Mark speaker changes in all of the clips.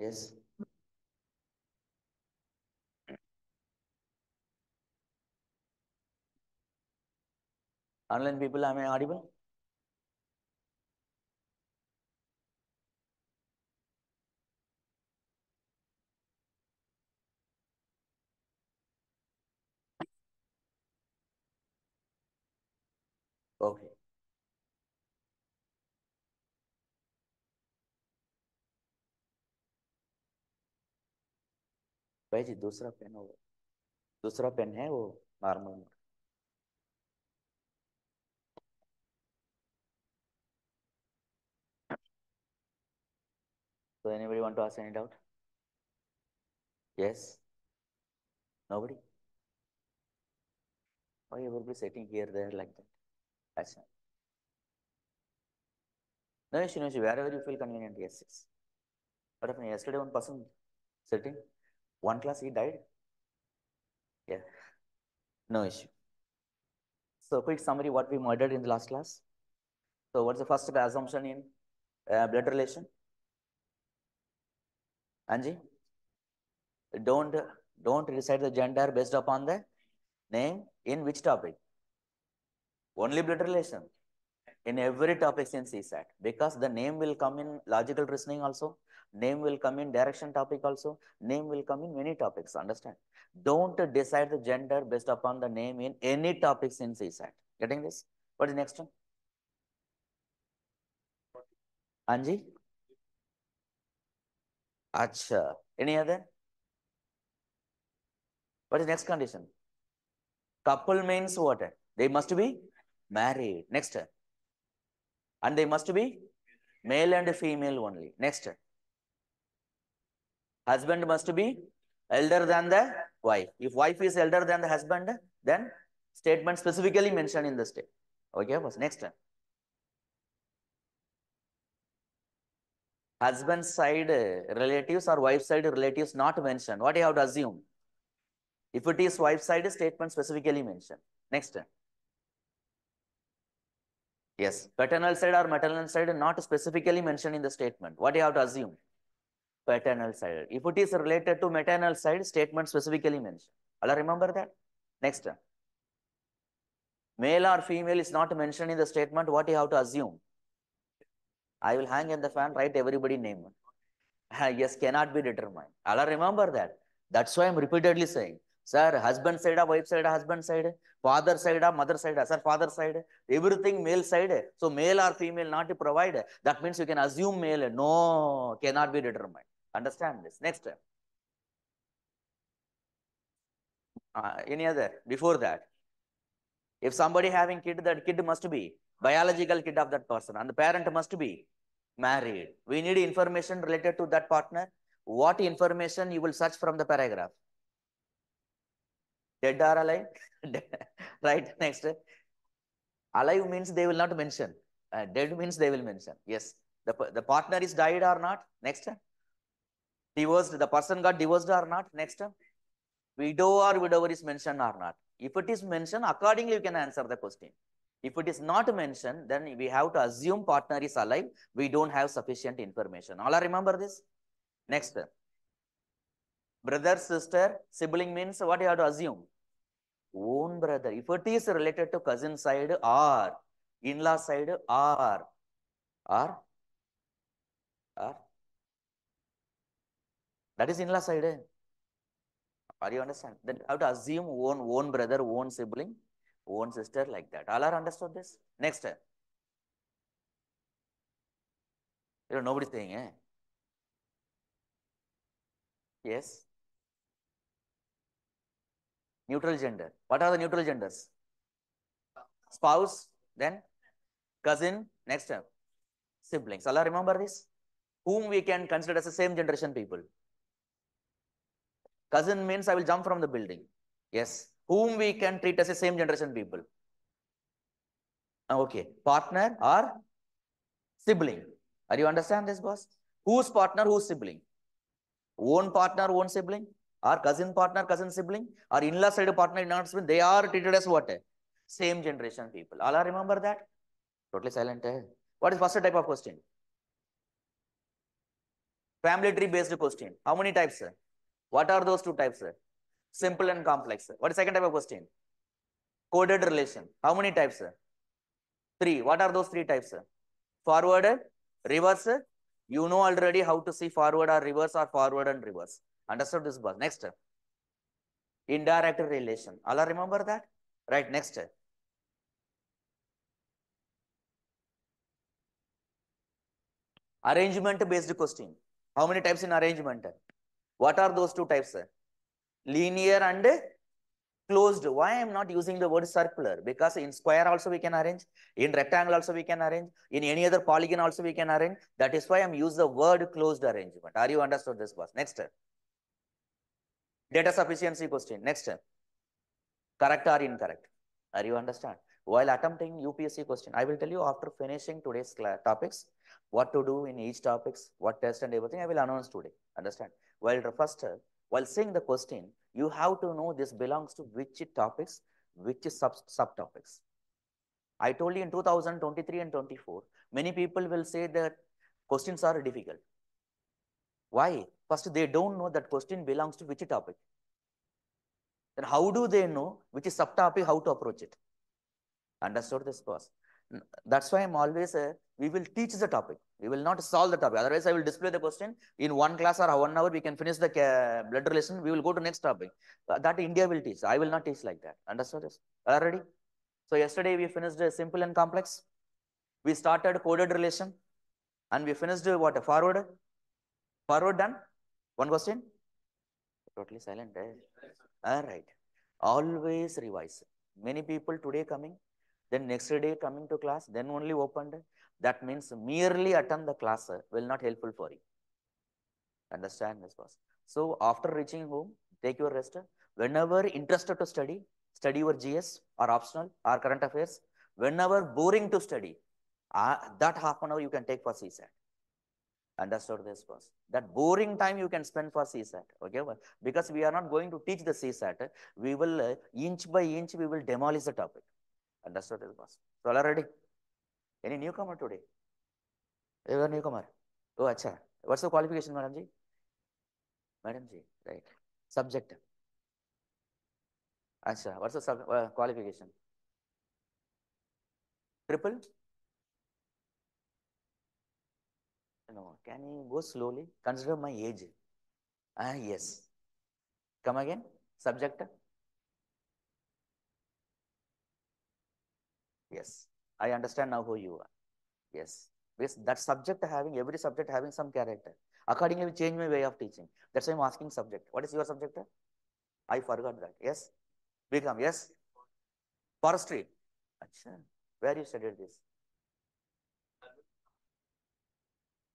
Speaker 1: Yes. Online people, am I audible? भाई जी, दूसरा पेन हो दूसरा पेन है वो normal so anybody want to ask any doubt yes nobody why you will be setting here there like that अच्छा no issue no wherever you feel convenient yes yes but अपने yesterday one person setting one class he died. Yeah, no issue. So quick summary: what we murdered in the last class. So what's the first assumption in uh, blood relation? Anji, don't don't decide the gender based upon the name in which topic? Only blood relation. In every topic in CSAT, because the name will come in logical reasoning also, name will come in direction topic also, name will come in many topics, understand? Don't decide the gender based upon the name in any topics in CSAT. Getting this? What is next one? Anji? Acha. Any other? What is next condition? Couple means what? They must be married. Next. And they must be male and female only. Next. Husband must be elder than the wife. If wife is elder than the husband, then statement specifically mentioned in the state. Okay, first. Next. Husband side uh, relatives or wife side relatives not mentioned. What you have to assume? If it is wife side, statement specifically mentioned. Next. Yes, paternal side or maternal side not specifically mentioned in the statement. What you have to assume? Paternal side. If it is related to maternal side, statement specifically mentioned. All remember that? Next. Male or female is not mentioned in the statement. What you have to assume? I will hang in the fan, write everybody name. yes, cannot be determined. All remember that. That's why I'm repeatedly saying. Sir, husband side, wife side, husband side, father side, mother side, sir, father side, everything male side. So male or female not to provide. That means you can assume male. No, cannot be determined. Understand this. Next. Uh, any other? Before that. If somebody having kid, that kid must be biological kid of that person and the parent must be married. We need information related to that partner. What information you will search from the paragraph? Dead or alive? right, next. Alive means they will not mention. Uh, dead means they will mention. Yes. The, the partner is died or not? Next. Divorced, the person got divorced or not? Next. Widow or widower is mentioned or not? If it is mentioned, accordingly you can answer the question. If it is not mentioned, then we have to assume partner is alive. We don't have sufficient information. All I remember this? Next. Brother, sister, sibling means what you have to assume? Own brother. If it is related to cousin side or in-law side or, or, or, that is in-law side. Are you understand? Then you have to assume own, own brother, own sibling, own sister like that. All are understood this? Next. You know, nobody's saying, eh? Yes. Neutral gender. What are the neutral genders? Spouse, then cousin, next time. Siblings. Allah remember this? Whom we can consider as the same generation people. Cousin means I will jump from the building. Yes. Whom we can treat as the same generation people. Okay. Partner or sibling. Are you understand this, boss? Whose partner, whose sibling? Own partner, own sibling? Or cousin partner, cousin sibling? Or in-law side partner, in-law sibling? They are treated as what? Same generation people. All remember that? Totally silent. Eh? What is first type of question? Family tree based question. How many types? sir? What are those two types? Simple and complex. sir. What is second type of question? Coded relation. How many types? Three. What are those three types? Forward, reverse. You know already how to see forward or reverse or forward and reverse. Understood this boss. Next. Indirect relation. Allah remember that? Right. Next. Arrangement based question. How many types in arrangement? What are those two types? Linear and closed. Why I am not using the word circular? Because in square also we can arrange, in rectangle also we can arrange, in any other polygon also we can arrange. That is why I am use the word closed arrangement. Are you understood this boss? Next. Data sufficiency question. Next. Correct or incorrect? Are you understand? While attempting UPSC question, I will tell you after finishing today's topics, what to do in each topics, what test and everything, I will announce today. Understand? While first, while seeing the question, you have to know this belongs to which topics, which sub subtopics. I told you in 2023 and 24, many people will say that questions are difficult. Why? First, they don't know that question belongs to which topic. Then how do they know which is subtopic, how to approach it? Understood this first. That's why I'm always, uh, we will teach the topic. We will not solve the topic. Otherwise, I will display the question in one class or one hour. We can finish the blood relation. We will go to next topic. Uh, that India will teach. I will not teach like that. Understood this? Already? So yesterday we finished uh, simple and complex. We started coded relation and we finished uh, what? Forward? Forward done? One question? Totally silent. Eh? All right. Always revise. Many people today coming, then next day coming to class, then only opened. That means merely attend the class will not helpful for you. Understand this was. So after reaching home, take your rest. Whenever interested to study, study your GS or optional or current affairs. Whenever boring to study, uh, that half an hour you can take for CSAT. Understood this was. That boring time you can spend for CSAT. Okay, because we are not going to teach the CSAT, we will uh, inch by inch we will demolish the topic. Understood this was. So already. Any newcomer today? You are newcomer. Oh, acha. What's the qualification, Madam Ji? Madam Ji, right. Subject. Acha. What's the sub, uh, qualification? Triple? No. Can you go slowly? Consider my age. Ah, yes. Come again. Subject. Yes. I understand now who you are. Yes. Yes, that subject having, every subject having some character. Accordingly, we change my way of teaching. That's why I'm asking subject. What is your subject? I forgot that. Yes. Become, yes. Forestry. Acha. Where you studied this?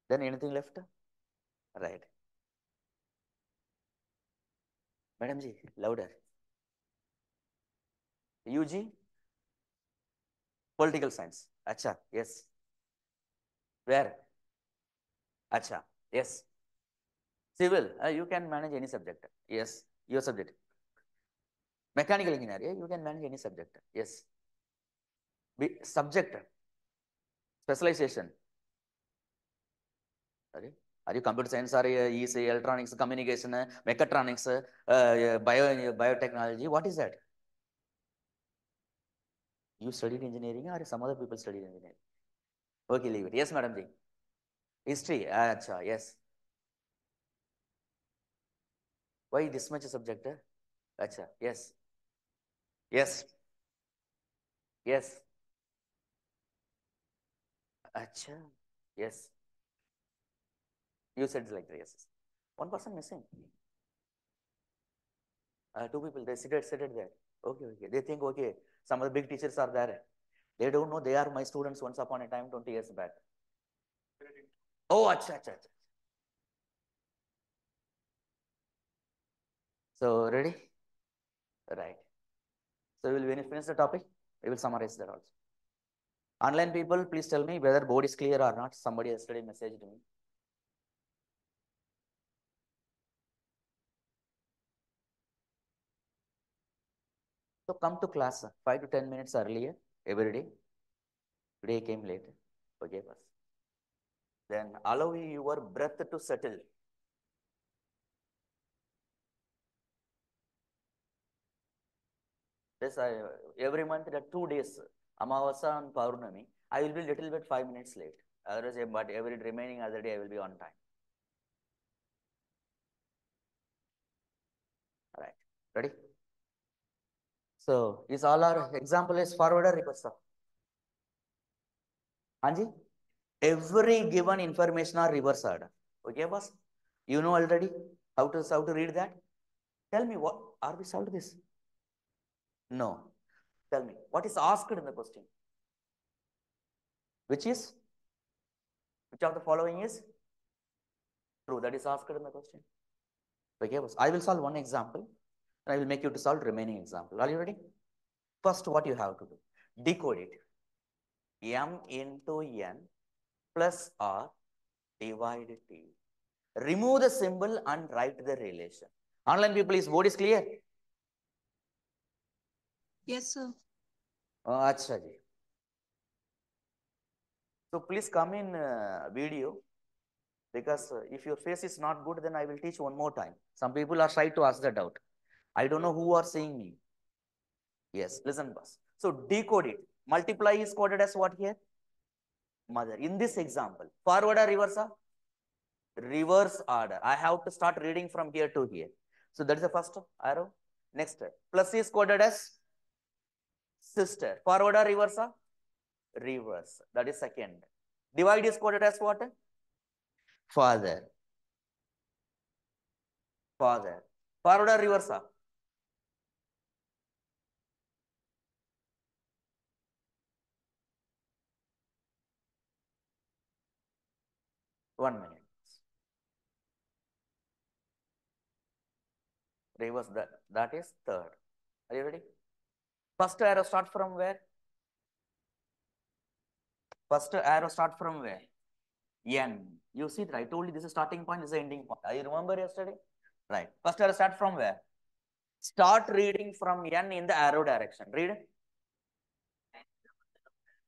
Speaker 1: Then anything left? Right. Madam ji, louder. UG? Political science. Acha, yes. Where? Acha, yes. Civil, uh, you can manage any subject. Yes, your subject. Mechanical engineering, you can manage any subject. Yes. Be, subject. Specialization. Sorry. Are you computer science or uh, EC, electronics, communication, uh, mechatronics, uh, uh, bio, biotechnology? What is that? You studied engineering or some other people studied engineering? Okay, leave it. Yes, madam ji. History. Acha, yes. Why this much subject? eh? Acha, yes. Yes. Yes. Acha, yes. You said like that, yes. One person missing. Uh, two people, they seated, seated there. Okay, okay. They think, okay, some of the big teachers are there. They don't know they are my students once upon a time, 20 years back. Oh, acha, acha, acha. So, ready? Right. So, we will finish the topic, we will summarize that also. Online people, please tell me whether board is clear or not. Somebody yesterday messaged me. So come to class 5 to 10 minutes earlier every day. Today came late, forgive us. Then allow your breath to settle. This I, every month there are two days, Amavasa and Pournami. I will be little bit five minutes late. Otherwise, eh, but every remaining other day I will be on time. All right, ready? So, is all our example is forward or reverse? Anji? Every given information are reverse order. Okay, boss? You know already how to how to read that? Tell me what are we solved this? No. Tell me what is asked in the question? Which is? Which of the following is true? That is asked in the question. Okay, boss. I will solve one example and I will make you to solve remaining example. Are you ready? First, what you have to do? Decode it. M into N plus R divided T. Remove the symbol and write the relation. Online people, is board is clear?
Speaker 2: Yes, sir.
Speaker 1: Oh, acha ji. So please come in uh, video because uh, if your face is not good, then I will teach one more time. Some people are shy to ask the doubt. I don't know who are seeing me. Yes, listen, boss. So decode it. Multiply is coded as what here? Mother. In this example, forward or reverse? Reverse order. I have to start reading from here to here. So that is the first arrow. Next, plus is coded as sister. Forward or reverse? Reverse. That is second. Divide is coded as what? Father. Father. Forward or reverse? One minute. Reverse that. That is third. Are you ready? First arrow start from where? First arrow start from where? N. You see that I told you this is starting point, this is ending point. I remember yesterday? Right. First arrow start from where? Start reading from N in the arrow direction. Read.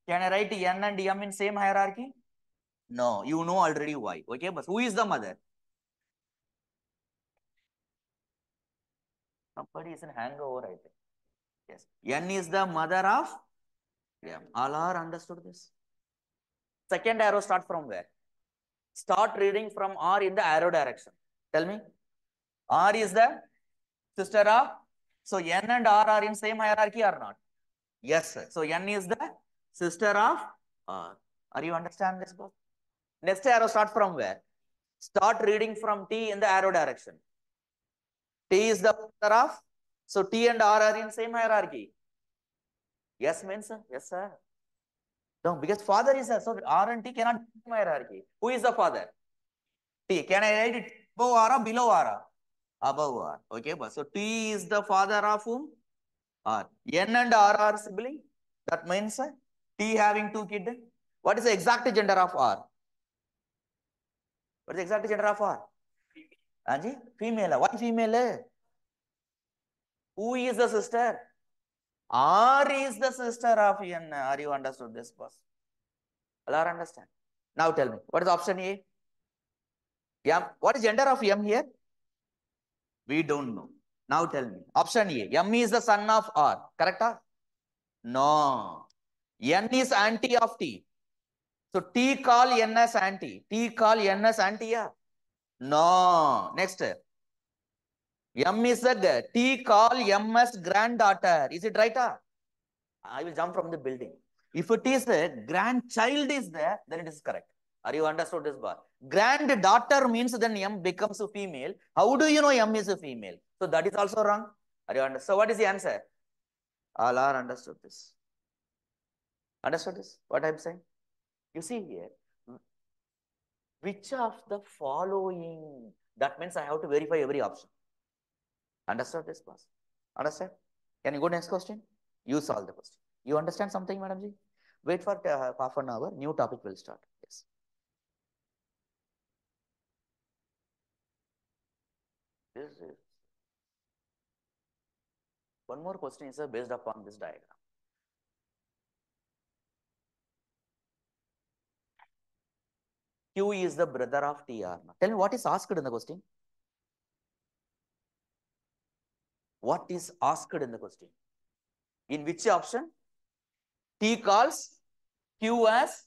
Speaker 1: Can I write N and M in same hierarchy? No, you know already why. Okay, but who is the mother? Somebody is in hangover, I think. Yes. N is the mother of M. All are understood this. Second arrow start from where? Start reading from R in the arrow direction. Tell me. R is the sister of. So N and R are in same hierarchy or not? Yes, sir. So N is the sister of R. Are you understand this book? Next arrow start from where? Start reading from T in the arrow direction. T is the mother of. So T and R are in same hierarchy. Yes, means. Yes, sir. No, because father is a, so R and T cannot hierarchy. Who is the father? T. Can I write it above R or below R? Above R. Okay, but so T is the father of whom? R. N and R are sibling. That means T having two kids. What is the exact gender of R? What is the exact gender of R? Anji? Female. Why female? Who is the sister? R is the sister of N. Are you understood this, boss? All are understand? Now tell me, what is option A? M. What is gender of M here? We don't know. Now tell me. Option A. M is the son of R. Correct? No. N is auntie of T. So T call N as auntie. T call N as auntie. Yeah? No. Next. M is the T call M as granddaughter. Is it right? ah? I will jump from the building. If it is a grandchild is there, then it is correct. Are you understood this bar? Granddaughter means then M becomes a female. How do you know M is a female? So that is also wrong. Are you understood? So what is the answer? All are understood this. Understood this? What I'm saying? You see here, which of the following? That means I have to verify every option. Understood this class? Understand? Can you go next question? You solve the question. You understand something, Madam Ji? Wait for uh, half an hour. New topic will start. Yes. This is one more question is uh, based upon this diagram. Q is the brother of TR. Tell me what is asked in the question? What is asked in the question? In which option? T calls Q as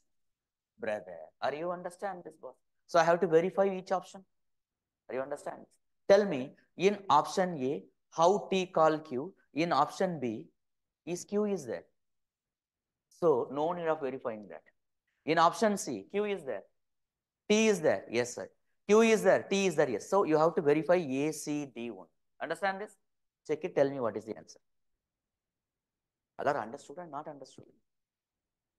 Speaker 1: brother. Are you understand this, boss? So I have to verify each option. Are you understand? Tell me, in option A, how T call Q? In option B, is Q is there? So no need of verifying that. In option C, Q is there. T is there. Yes, sir. Q is there. T is there. Yes. So you have to verify A, C, D one. Understand this? Check it. Tell me what is the answer. Other understood and not understood.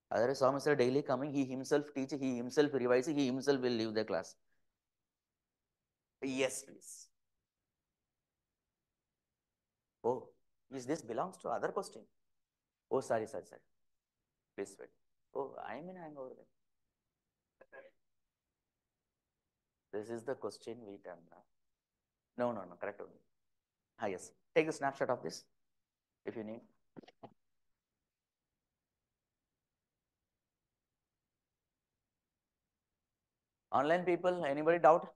Speaker 1: Other Swami sir daily coming, he himself teach, he himself revise, he himself will leave the class. Yes, please. Oh, is this belongs to other question? Oh, sorry, sorry, sorry. Please wait. Oh, I am in hangover. This is the question we done. No, no, no, correct only. Ah, yes. Take a snapshot of this if you need. Online people, anybody doubt?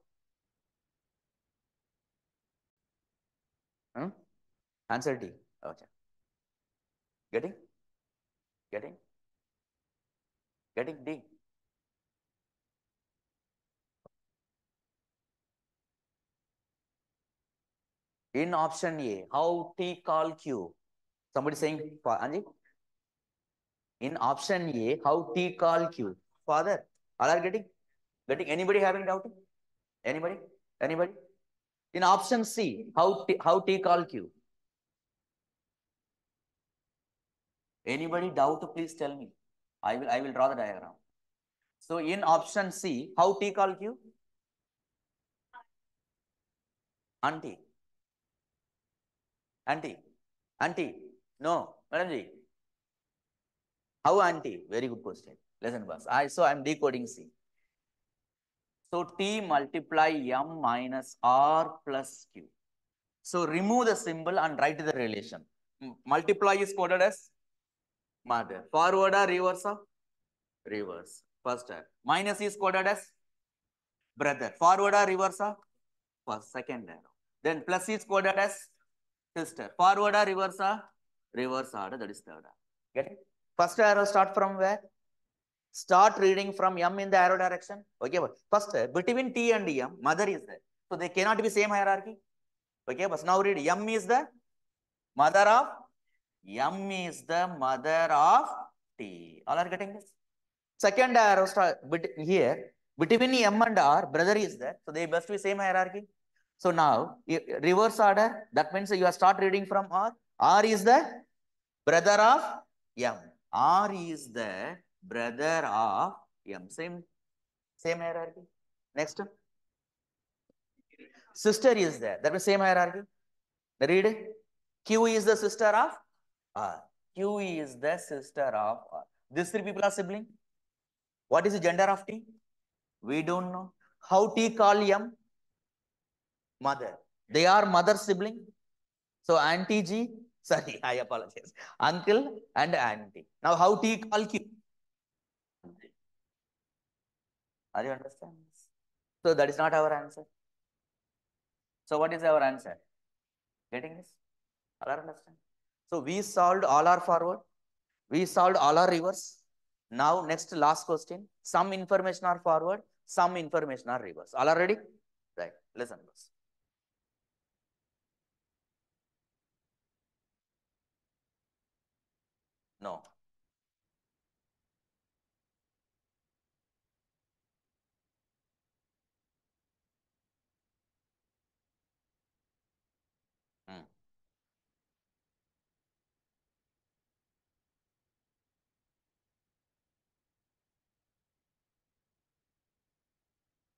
Speaker 1: Hmm? Answer D. Okay. Getting? Getting? Getting D. In option A, how T call Q? Somebody saying, Anji? In option A, how T call Q? Father, all are getting? Getting anybody having doubt? Anybody? Anybody? In option C, how T, how T call Q? Anybody doubt? Please tell me. I will I will draw the diagram. So in option C, how T call Q? Auntie. Auntie. Auntie. No, Madam Ji. How auntie? Very good question. Listen, boss. I so I'm decoding C. So T multiply M minus R plus Q. So remove the symbol and write the relation. M multiply is coded as mother. Forward or reverse of? Reverse. First term. Minus is coded as brother. Forward or reverse of? First, second arrow. Then plus is coded as sister. Forward or reverse or? Reverse order. That is third arrow. Get it? First arrow start from where? Start reading from M in the arrow direction. Okay, but first between T and M, mother is there. So they cannot be same hierarchy. Okay, but now read M is the mother of M is the mother of T. All are getting this? Second arrow start here between M and R, brother is there. So they must be same hierarchy. So now reverse order. That means you start reading from R. R is the brother of M. R is the brother of M. Same, same hierarchy. Next. Sister is there. That means same hierarchy. Read. Q is the sister of R. Q is the sister of R. These three people are sibling. What is the gender of T? We don't know. How T call M? Mother. They are mother sibling. So auntie G, sorry, I apologize. Uncle and auntie. Now how T call Q? Are you understand? So that is not our answer. So what is our answer? Getting this? All are understand? So we solved all our forward. We solved all our reverse. Now next last question. Some information are forward, some information are reverse. All are ready? Right. Listen. Boss. No. Hmm.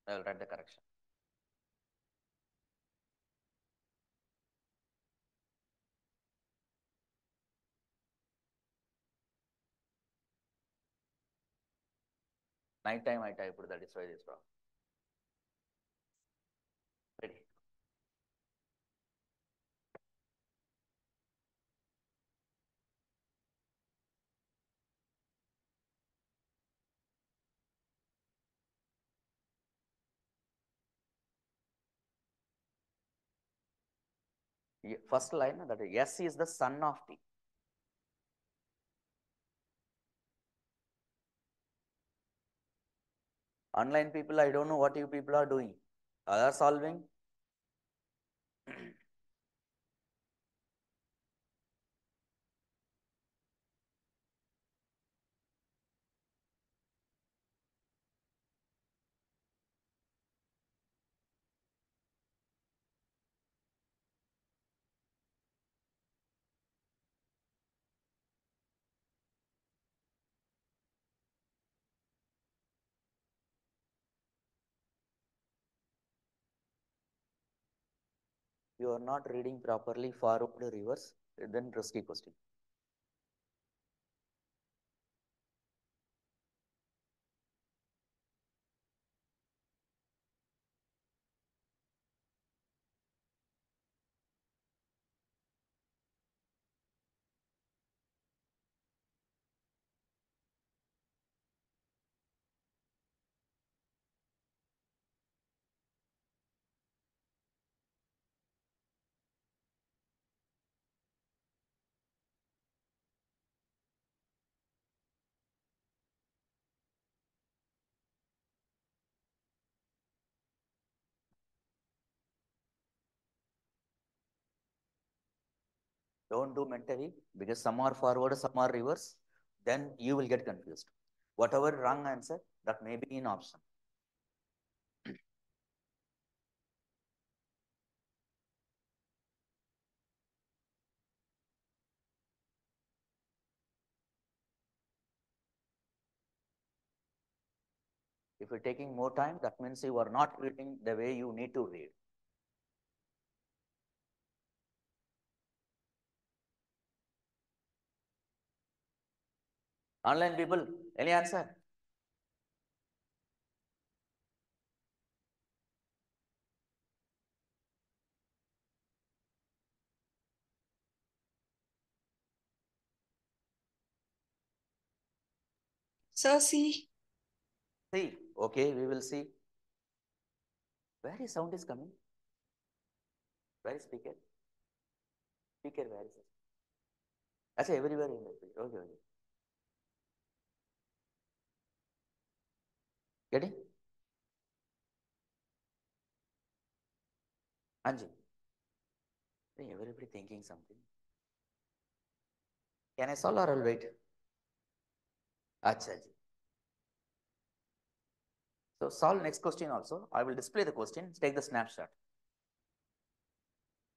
Speaker 1: I will write the correction. Night time I typed that is why this problem. First line that S is the son of T. Online people, I don't know what you people are doing. Are solving? You are not reading properly forward reverse, then risky question. Don't do mentally because some are forward, some are reverse. Then you will get confused. Whatever wrong answer, that may be in option. If you're taking more time, that means you are not reading the way you need to read. Online people, any answer?
Speaker 2: So see,
Speaker 1: See, okay, we will see. Where is sound is coming? Where is speaker? Speaker, where is it? Actually, everywhere in the. Okay, okay. Anji. Hey, everybody thinking something. Can I solve or I'll wait? Acha ji. So solve next question also. I will display the question. Take the snapshot.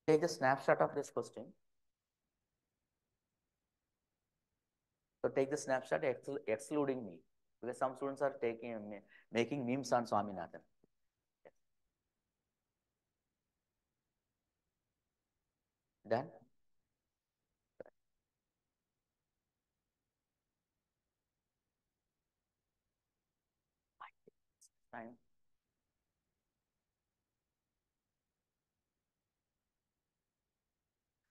Speaker 1: Take the snapshot of this question. So take the snapshot excluding me because some students are taking making memes on Swaminathan. Done? Time.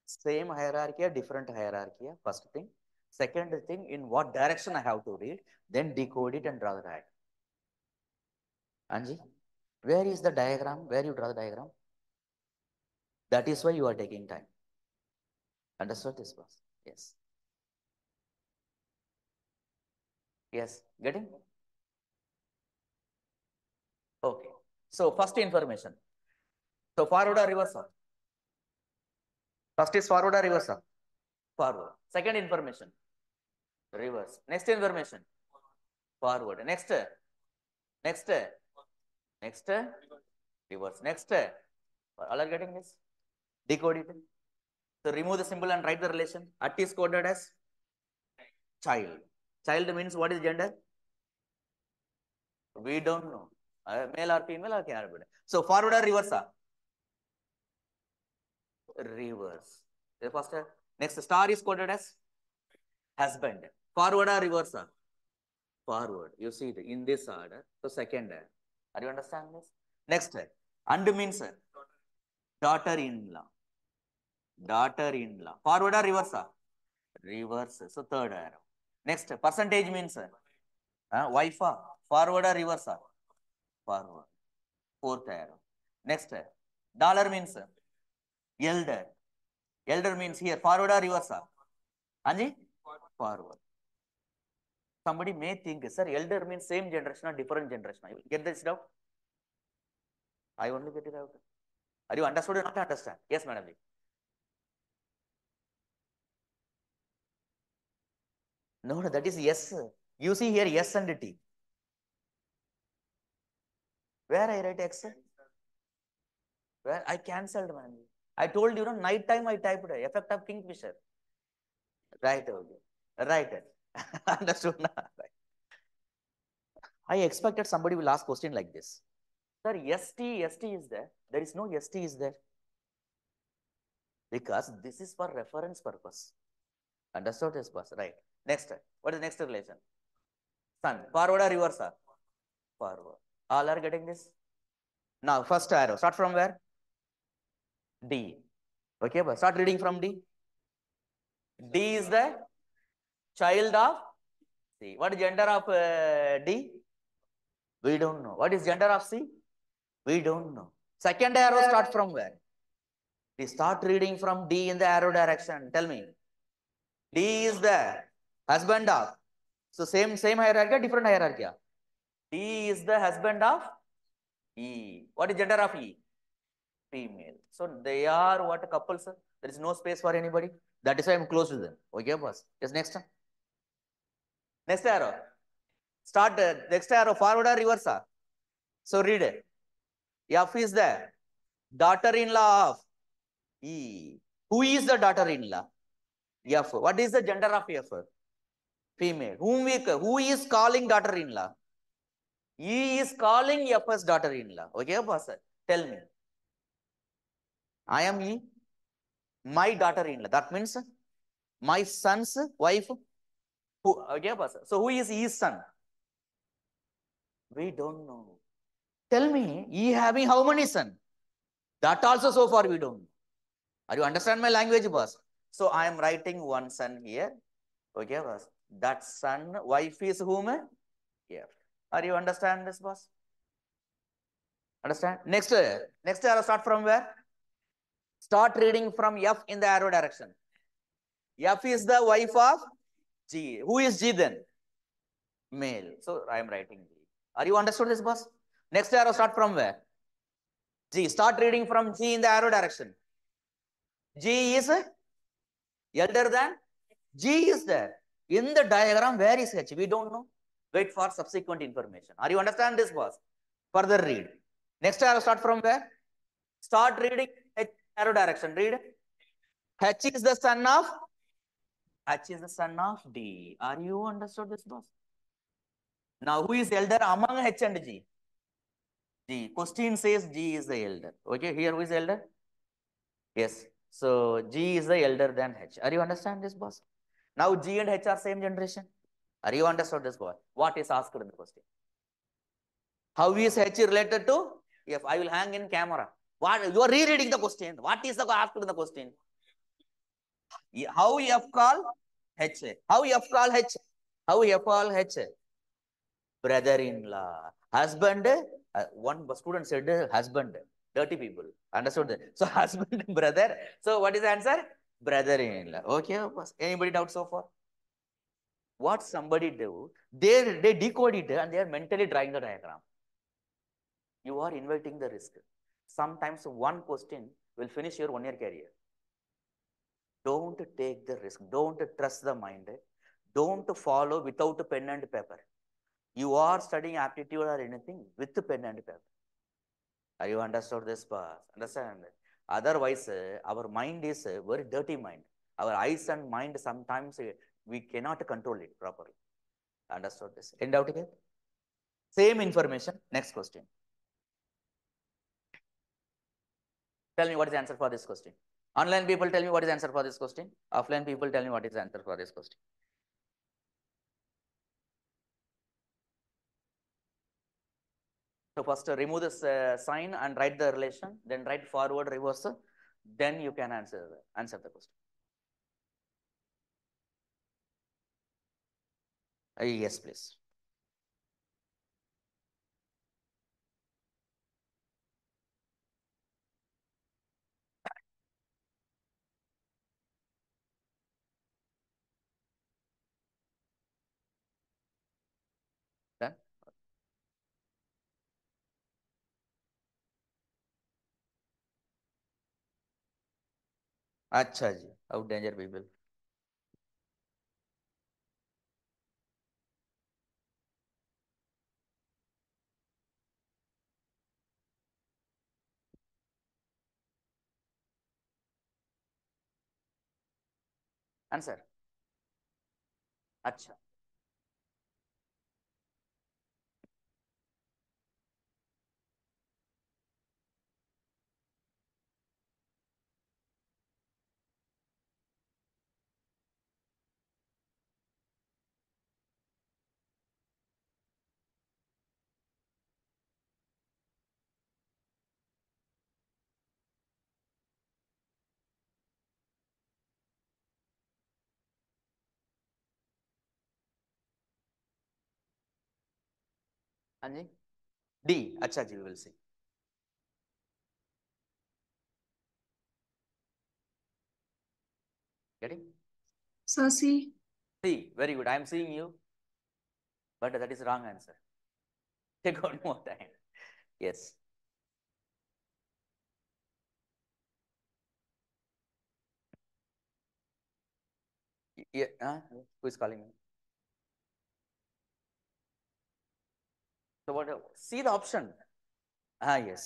Speaker 1: Same hierarchy different hierarchy, first thing. Second thing, in what direction I have to read, then decode it and draw the diagram. Anji, where is the diagram? Where you draw the diagram? That is why you are taking time. Understood this was? Yes. Yes, getting? Okay. So first information. So forward or reverse? sir? First is forward or reverse? sir? Forward. Second information. Reverse. Next information. Forward. Next. Next. Next. Reverse. Next. All are getting this? Decode it. So remove the symbol and write the relation. At is coded as child. Child means what is gender? We don't know. Uh, male or female or can. So forward or reverse? Reverse. First next star is coded as husband. Forward or reverse? Forward. You see it in this order. So second. Are you understand this? Next. uh, And means daughter-in-law. Daughter-in-law. Forward or reverse? Reverse. So third arrow. Next. Percentage means uh, wife. Forward or reverse? forward. Fourth arrow. Next, dollar means elder. Elder means here forward or reverse? Anji? Forward. Somebody may think, sir, elder means same generation or different generation. Will get this doubt. I only get it out. Are you understood or not understand? Yes, madam. No, no, that is yes. You see here yes and T. Where I write X? Where I cancelled, man. I told you, no, night time I typed effect of Kingfisher. Right, okay. Right. Understood. right. I expected somebody will ask question like this. Sir, ST, ST is there. There is no ST is there. Because this is for reference purpose. Understood this boss? Right. Next. What is the next relation? Sun. Forward or reverse? Sir? Forward. All are getting this? Now, first arrow. Start from where? D. Okay, but start reading from D. D is the child of C. What is gender of uh, D? We don't know. What is gender of C? We don't know. Second arrow start from where? We start reading from D in the arrow direction. Tell me. D is the husband of. So same same hierarchy, different hierarchy. D is the husband of E. What is gender of E? Female. So they are what couples? There is no space for anybody. That is why I'm close to them. Okay, boss. Yes, next. Next arrow. Start uh, next arrow, forward or reverse? So read it. F is the daughter-in-law of E. Who is the daughter-in-law? F. What is the gender of F? Female. Whom we, who is calling daughter-in-law? E is calling F as daughter-in-law. Okay, boss? Tell me. I am E. My daughter-in-law. That means my son's wife. Who? So who is his son? We don't know. Tell me, he having how many son? That also so far we don't know. Are you understand my language, boss? So I am writing one son here. Okay, boss. That son, wife is whom? F. Are you understand this, boss? Understand? Next, next arrow start from where? Start reading from F in the arrow direction. F is the wife of G. Who is G then? Male. So I am writing G. Are you understood this, boss? Next arrow start from where? G. Start reading from G in the arrow direction. G is elder than G is there. In the diagram, where is H? We don't know. Wait for subsequent information. Are you understand this, boss? Further read. Next arrow start from where? Start reading H arrow direction. Read. H is the son of H is the son of D. Are you understood this, boss? Now, who is elder among H and G? G. Question says G is the elder. Okay, here who is elder? Yes. So G is the elder than H. Are you understand this, boss? Now G and H are same generation. Are you understood this, boy? What is asked in the question? How is H related to F? I will hang in camera. What you are rereading the question? What is the asked in the question? How F call H? How F call H? How F call H? Brother-in-law, husband. Uh, one student said husband. Dirty people. Understood? So husband, brother. So what is the answer? Brother-in-law. Okay, anybody doubt so far? What somebody do? They they decode it and they are mentally drawing the diagram. You are inviting the risk. Sometimes one question will finish your one-year career. Don't take the risk. Don't trust the mind. Don't follow without a pen and paper. You are studying aptitude or anything with pen and paper. Are you understood this part? Understand? Otherwise, our mind is a very dirty mind. Our eyes and mind sometimes uh, we cannot control it properly. Understood this? End out again? Same information. Next question. Tell me what is the answer for this question. Online people tell me what is the answer for this question. Offline people tell me what is the answer for this question. So first remove this uh, sign and write the relation, then write forward, reverse, then you can answer, answer the question. Uh, yes, please. अच्छा जी out danger people. Answer अच्छा। Sanjay? D. Acha ji, we will see. Getting?
Speaker 2: So C.
Speaker 1: C. Very good. I am seeing you. But that is wrong answer. Take one more time. Yes. Yeah, huh? Who is calling me? So what? See the option. Ah, yes.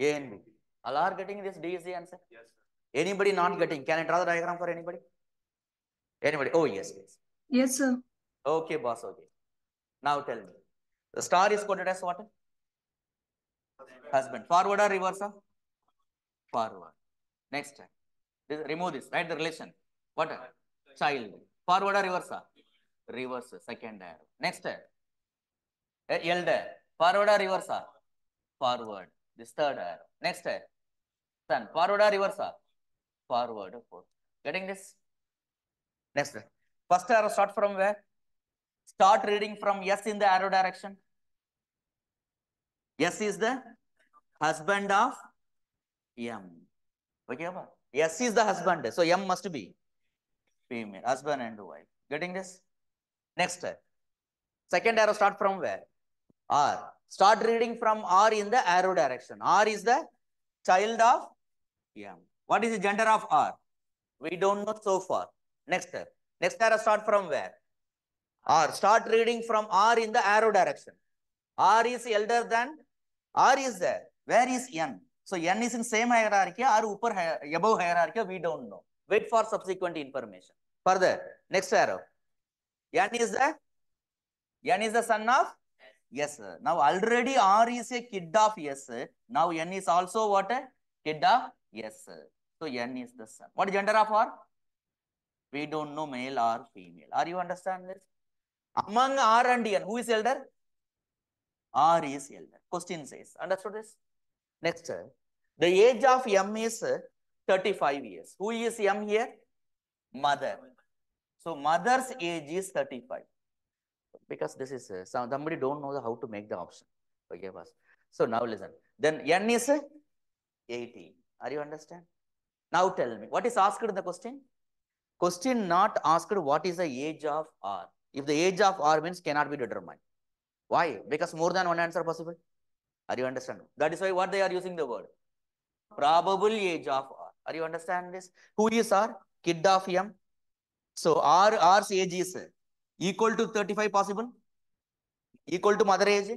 Speaker 1: A and B. All are getting this D is the answer.
Speaker 3: Yes, sir.
Speaker 1: Anybody not getting? Can I draw the diagram for anybody? Anybody? Oh, yes, yes.
Speaker 2: Yes, sir.
Speaker 1: Okay, boss. Okay. Now tell me. The star is quoted as what? Husband. Forward or reverse? of? Forward. Next. This, remove this. Write the relation. What? Child. Forward or reverse? of? Reverse. Second arrow. Next. Eh, Elder. Forward or reverse? of? Forward. This third arrow. Next. eh, Son. Forward or reverse? of? Forward. Fourth. Getting this? Next. First arrow start from where? Start reading from yes in the arrow direction. yes is the husband of M. Okay, Abba? S is the husband. So M must be female, husband and wife. Getting this? Next. Second arrow start from where? R. Start reading from R in the arrow direction. R is the child of M. What is the gender of R? We don't know so far. Next. Next arrow start from where? R. Start reading from R in the arrow direction. R is elder than R is there. Where is N? So N is in same hierarchy or upper above hierarchy. We don't know. Wait for subsequent information. Further, next arrow. N is the N is the son of yes. Now already R is a kid of sir. Now N is also what a kid of sir. So N is the son. What gender of R? We don't know male or female. Are you understand this? Among R and N, who is elder? R is elder. Question says, understood this? Next, the age of M is uh, 35 years. Who is M here? Mother. So mother's age is 35. Because this is, uh, some- somebody don't know the- how to make the option. Okay, boss. So now listen. Then N is uh, 18. Are you understand? Now tell me, what is asked in the question? Question not asked what is the age of R. If the age of R means cannot be determined. Why? Because more than one answer possible. Are you understand? That is why what they are using the word. Probable age of R. Are you understand this? Who is R? Kid of M. So R, R's age is equal to 35 possible? Equal to mother age?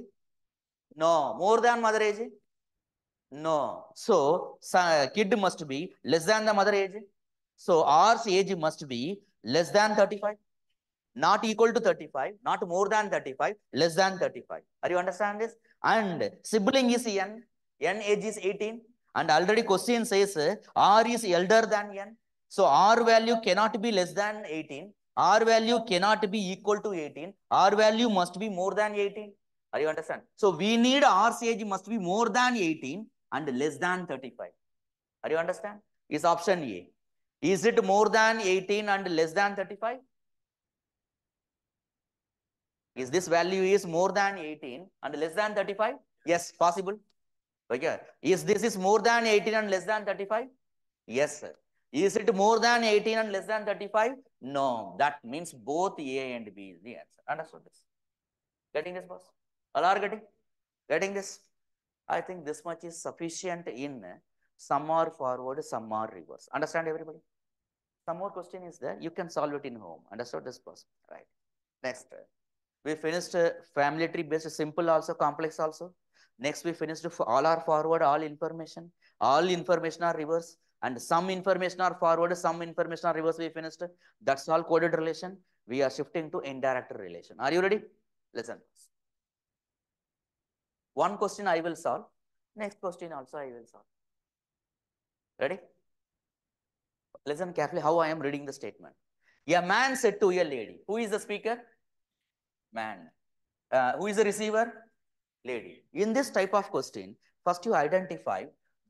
Speaker 1: No. More than mother age? No. So, kid must be less than the mother age. So, R's age must be less than 35. Not equal to 35, not more than 35, less than 35. Are you understand this? And sibling is N. N age is 18. And already question says R is elder than N. So, R value cannot be less than 18. R value cannot be equal to 18. R value must be more than 18. Are you understand? So, we need R's age must be more than 18 and less than 35. Are you understand? Is option A. Is it more than 18 and less than 35? Is this value is more than 18 and less than 35? Yes, possible. Okay. Is this is more than 18 and less than 35? Yes, sir. Is it more than 18 and less than 35? No. That means both A and B is the answer. Understood this? Getting this, boss? All are getting? Getting this? I think this much is sufficient in some are forward, some are reverse. Understand everybody? Some more question is there. You can solve it in home. Understood this person, right? Next, we finished family tree based simple also, complex also. Next, we finished all are forward, all information. All information are reverse, and some information are forward, some information are reverse. We finished. That's all coded relation. We are shifting to indirect relation. Are you ready? Listen. One question I will solve. Next question also I will solve. Ready? Listen carefully how I am reading the statement. A man said to a lady. Who is the speaker? Man. Uh, who is the receiver? Lady. In this type of question, first you identify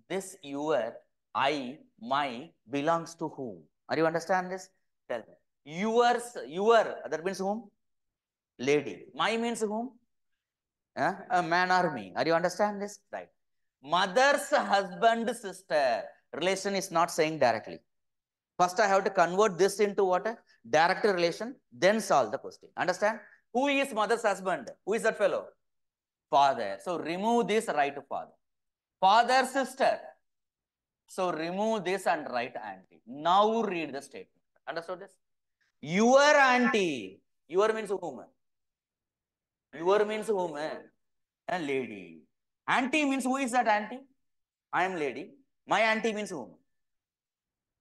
Speaker 1: this your, I, my belongs to whom? Are you understand this? Tell me. Yours, your, that means whom? Lady. My means whom? Uh, a man or me. Are you understand this? Right. Mother's husband, sister. Relation is not saying directly. First, I have to convert this into what? A direct relation, then solve the question. Understand? Who is mother's husband? Who is that fellow? Father. So remove this, write father. Father, sister. So remove this and write auntie. Now read the statement. Understood this? Your auntie. Your means whom? Your means whom? A lady. Auntie means who is that auntie? I am lady. My auntie means whom?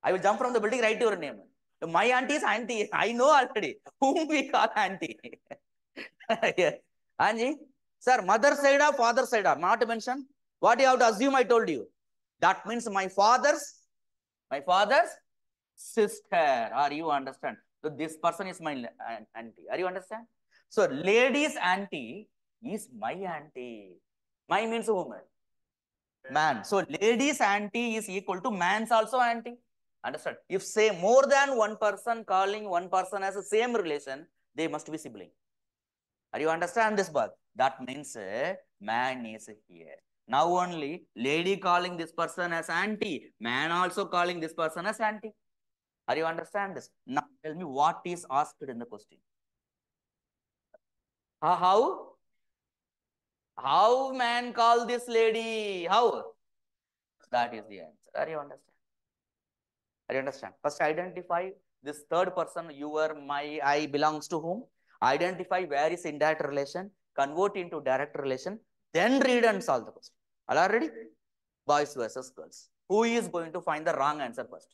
Speaker 1: I will jump from the building, write your name. My auntie is auntie. I know already. Whom we call auntie. yes. Anji, sir, mother side or father side not mentioned? What you have to assume, I told you. That means my father's, my father's sister. Are you understand? So this person is my auntie. Are you understand? So lady's auntie is my auntie. My means woman. Man. So lady's auntie is equal to man's also auntie. Understand? If say more than one person calling one person as the same relation, they must be sibling. Are you understand this part? That means uh, man is here. Now only lady calling this person as auntie, man also calling this person as auntie. Are you understand this? Now tell me what is asked in the question. Uh, how? How man call this lady? How? That is the answer. Are you understand? Are you understand? First identify this third person, you are my, I belongs to whom. Identify where is indirect relation. Convert into direct relation. Then read and solve the question. All are ready? Boys versus girls. Who is going to find the wrong answer first?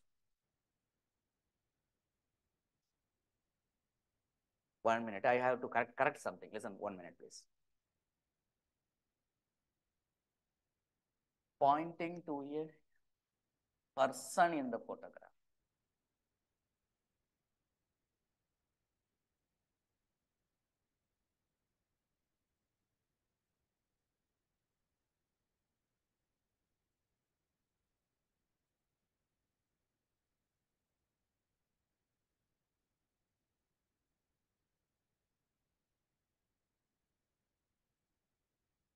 Speaker 1: One minute. I have to correct, correct something. Listen, one minute, please. Pointing to a person in the photograph.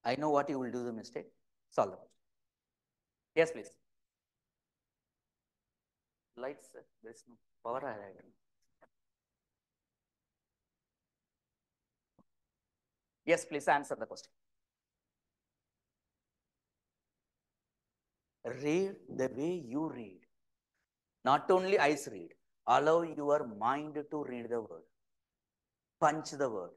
Speaker 1: I know what you will do the mistake. Solve the question. Yes, please. Lights. There is no power. I. Yes, please answer the question. Read the way you read. Not only eyes read. Allow your mind to read the word. Punch the word.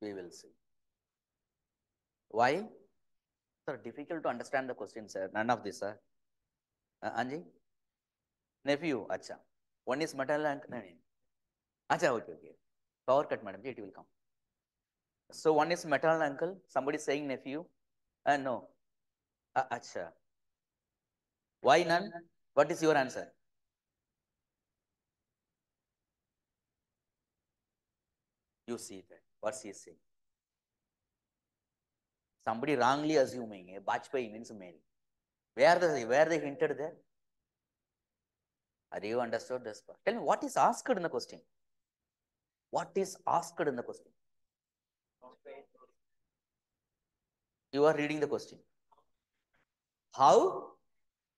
Speaker 1: We will see. Why? Sir, difficult to understand the question, sir. None of this, sir. Uh, Anji? Nephew, acha. One is maternal and no. Acha, okay, okay. Power cut, madam. It will come. So one is maternal uncle. Somebody saying nephew. Uh, no. Uh, acha. Why none? What is your answer? You see that. What she is saying. Somebody wrongly assuming a Bajpayee means male. Where the where they hinted there? Are you understood this part? Tell me what is asked in the question? What is asked in the question? You are reading the question. How?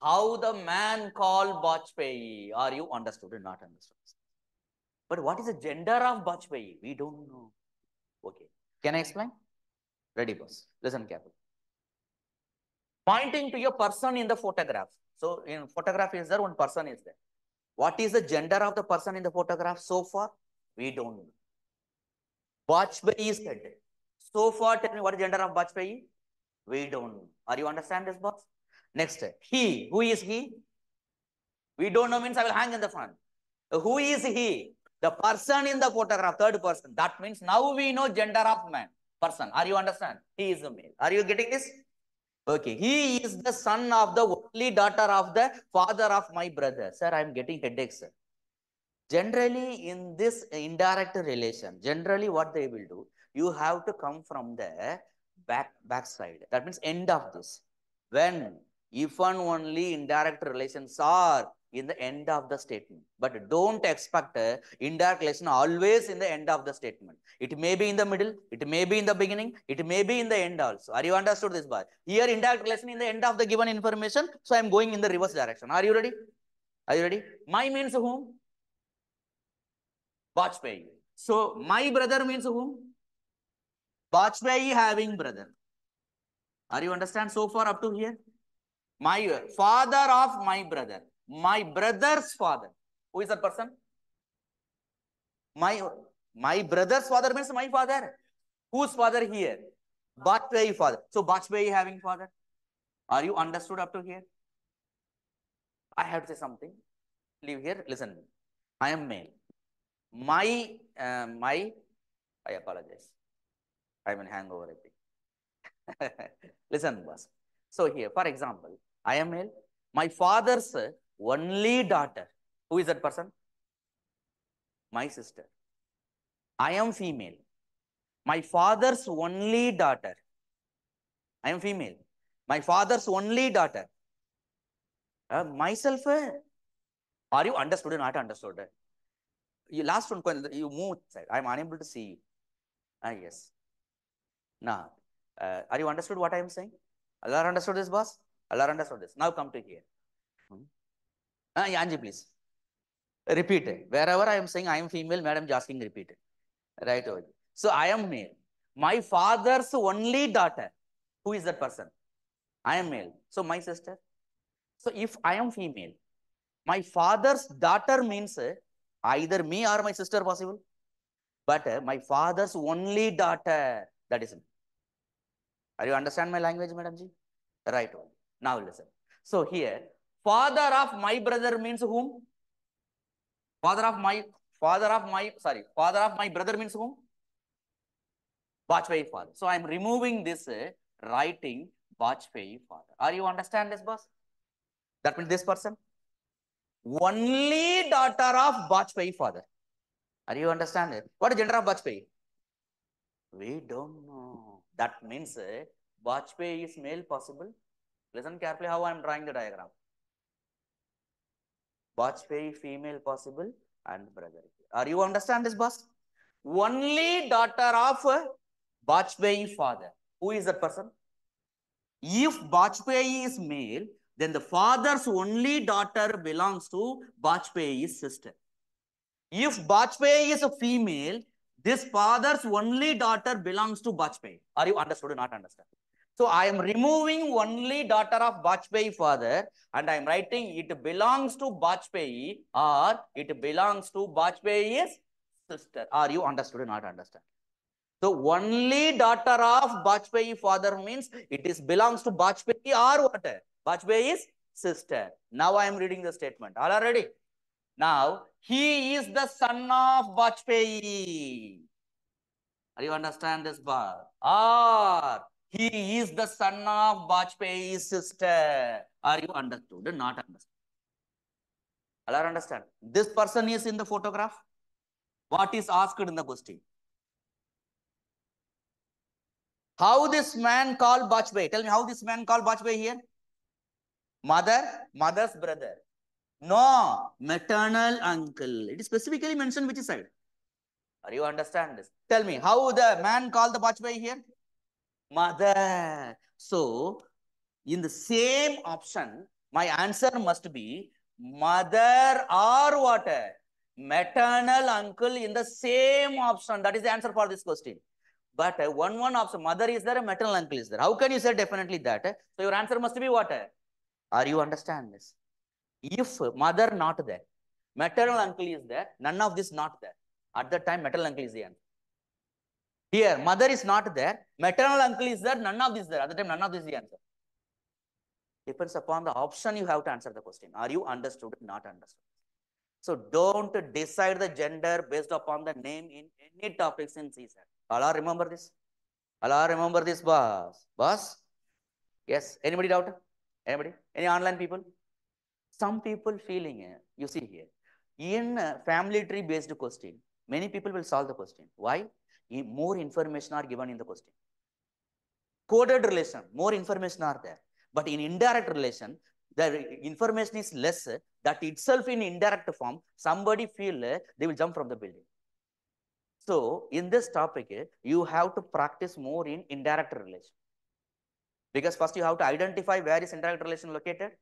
Speaker 1: How the man called Bajpayee? Are you understood or not understood? But what is the gender of Bajpayee? We don't know. Okay. Can I explain? Ready, boss. Listen carefully. Pointing to your person in the photograph. So in photograph is there, one person is there. What is the gender of the person in the photograph so far? We don't know. Bajpayee is head. So far, tell me what is gender of Bajpayee? We don't know. Are you understand this boss? Next, he. Who is he? We don't know means I will hang in the front. Who is he? The person in the photograph, third person. That means now we know gender of man, person. Are you understand? He is a male. Are you getting this? Okay. He is the son of the only daughter of the father of my brother. Sir, I am getting headaches, sir. Generally, in this indirect relation, generally what they will do, you have to come from the back backside. That means end of this. When if and only indirect relations are in the end of the statement. But don't expect uh, indirect relation always in the end of the statement. It may be in the middle, it may be in the beginning, it may be in the end also. Are you understood this part? Here indirect relation in the end of the given information. So I am going in the reverse direction. Are you ready? Are you ready? My means whom? Bajpayee. So my brother means whom? Bajpayee having brother. Are you understand so far up to here? My father of my brother. My brother's father. Who is that person? My my brother's father means my father. Whose father here? Bajpayee father. So Bajpayee having father. Are you understood up to here? I have to say something. Leave here. Listen. I am male. My uh, my I apologize. I'm in hangover, I think. Listen, boss. So here, for example, I am male. My father's only daughter. Who is that person? My sister. I am female. My father's only daughter. I am female. My father's only daughter. Uh, myself. uh, Are you understood or not understood? You last one, you move. I am unable to see you. Ah, yes. Now, uh, are you understood what I am saying? Allah understood this, boss? Allah understood this. Now come to here. Uh, yeah, Anji, please. Repeat it. Wherever I am saying I am female, madam is asking repeat it. Right over there. So I am male. My father's only daughter. Who is that person? I am male. So my sister. So if I am female, my father's daughter means either me or my sister possible. But uh, my father's only daughter, that is me. Are you understand my language, Madam Ji? Right. Now listen. So here, father of my brother means whom? Father of my, father of my, sorry, father of my brother means whom? Bajpayee father. So I am removing this uh, writing Bajpayee father. Are you understand this, boss? That means this person? Only daughter of Bajpayee father. Are you understand it? What is gender of Bajpayee? We don't know. That means uh, Bajpayee is male possible. Listen carefully how I am drawing the diagram. Bajpayee female possible and brother. Are you understand this, boss? Only daughter of Bajpayee father. Who is that person? If Bajpayee is male, then the father's only daughter belongs to Bajpayee's sister. If Bajpayee is a female, this father's only daughter belongs to Bajpayee. Are you understood or not understand? So I am removing only daughter of Bajpayee father and I am writing it belongs to Bajpayee or it belongs to Bajpayee's sister. Are you understood or not understand? So only daughter of Bajpayee father means it is belongs to Bajpayee or what? Bajpayee's sister. Now I am reading the statement. All are ready? Now, he is the son of Bajpayee. Are you understand this bar? Or he is the son of Bajpayee's sister. Are you understood? Not understood. All are understand? This person is in the photograph. What is asked in the question? How this man called Bajpayee? Tell me how this man called Bajpayee here? Mother, mother's brother. No, maternal uncle. It is specifically mentioned which side. Are you understand this? Tell me, how the man called the Bajpayee here? Mother. So, in the same option, my answer must be mother or what? Maternal uncle in the same option. That is the answer for this question. But uh, one one option, mother is there, maternal uncle is there. How can you say definitely that? So your answer must be what? Are you understand this? If mother not there, maternal uncle is there, none of this not there. At that time, maternal uncle is the answer. Here, mother is not there, maternal uncle is there, none of this is there. At the time, none of this is the answer. Depends upon the option you have to answer the question. Are you understood? Not understood. So don't decide the gender based upon the name in any topics in CSAT. Allah remember this? Allah remember this, boss? Boss? Yes. Anybody doubt? Anybody? Any online people? Some people feeling, uh, you see here, in family tree based question, many people will solve the question. Why? More information are given in the question. Coded relation, more information are there. But in indirect relation, the information is less. That itself in indirect form, somebody feel they will jump from the building. So in this topic, you have to practice more in indirect relation. Because first you have to identify where is indirect relation located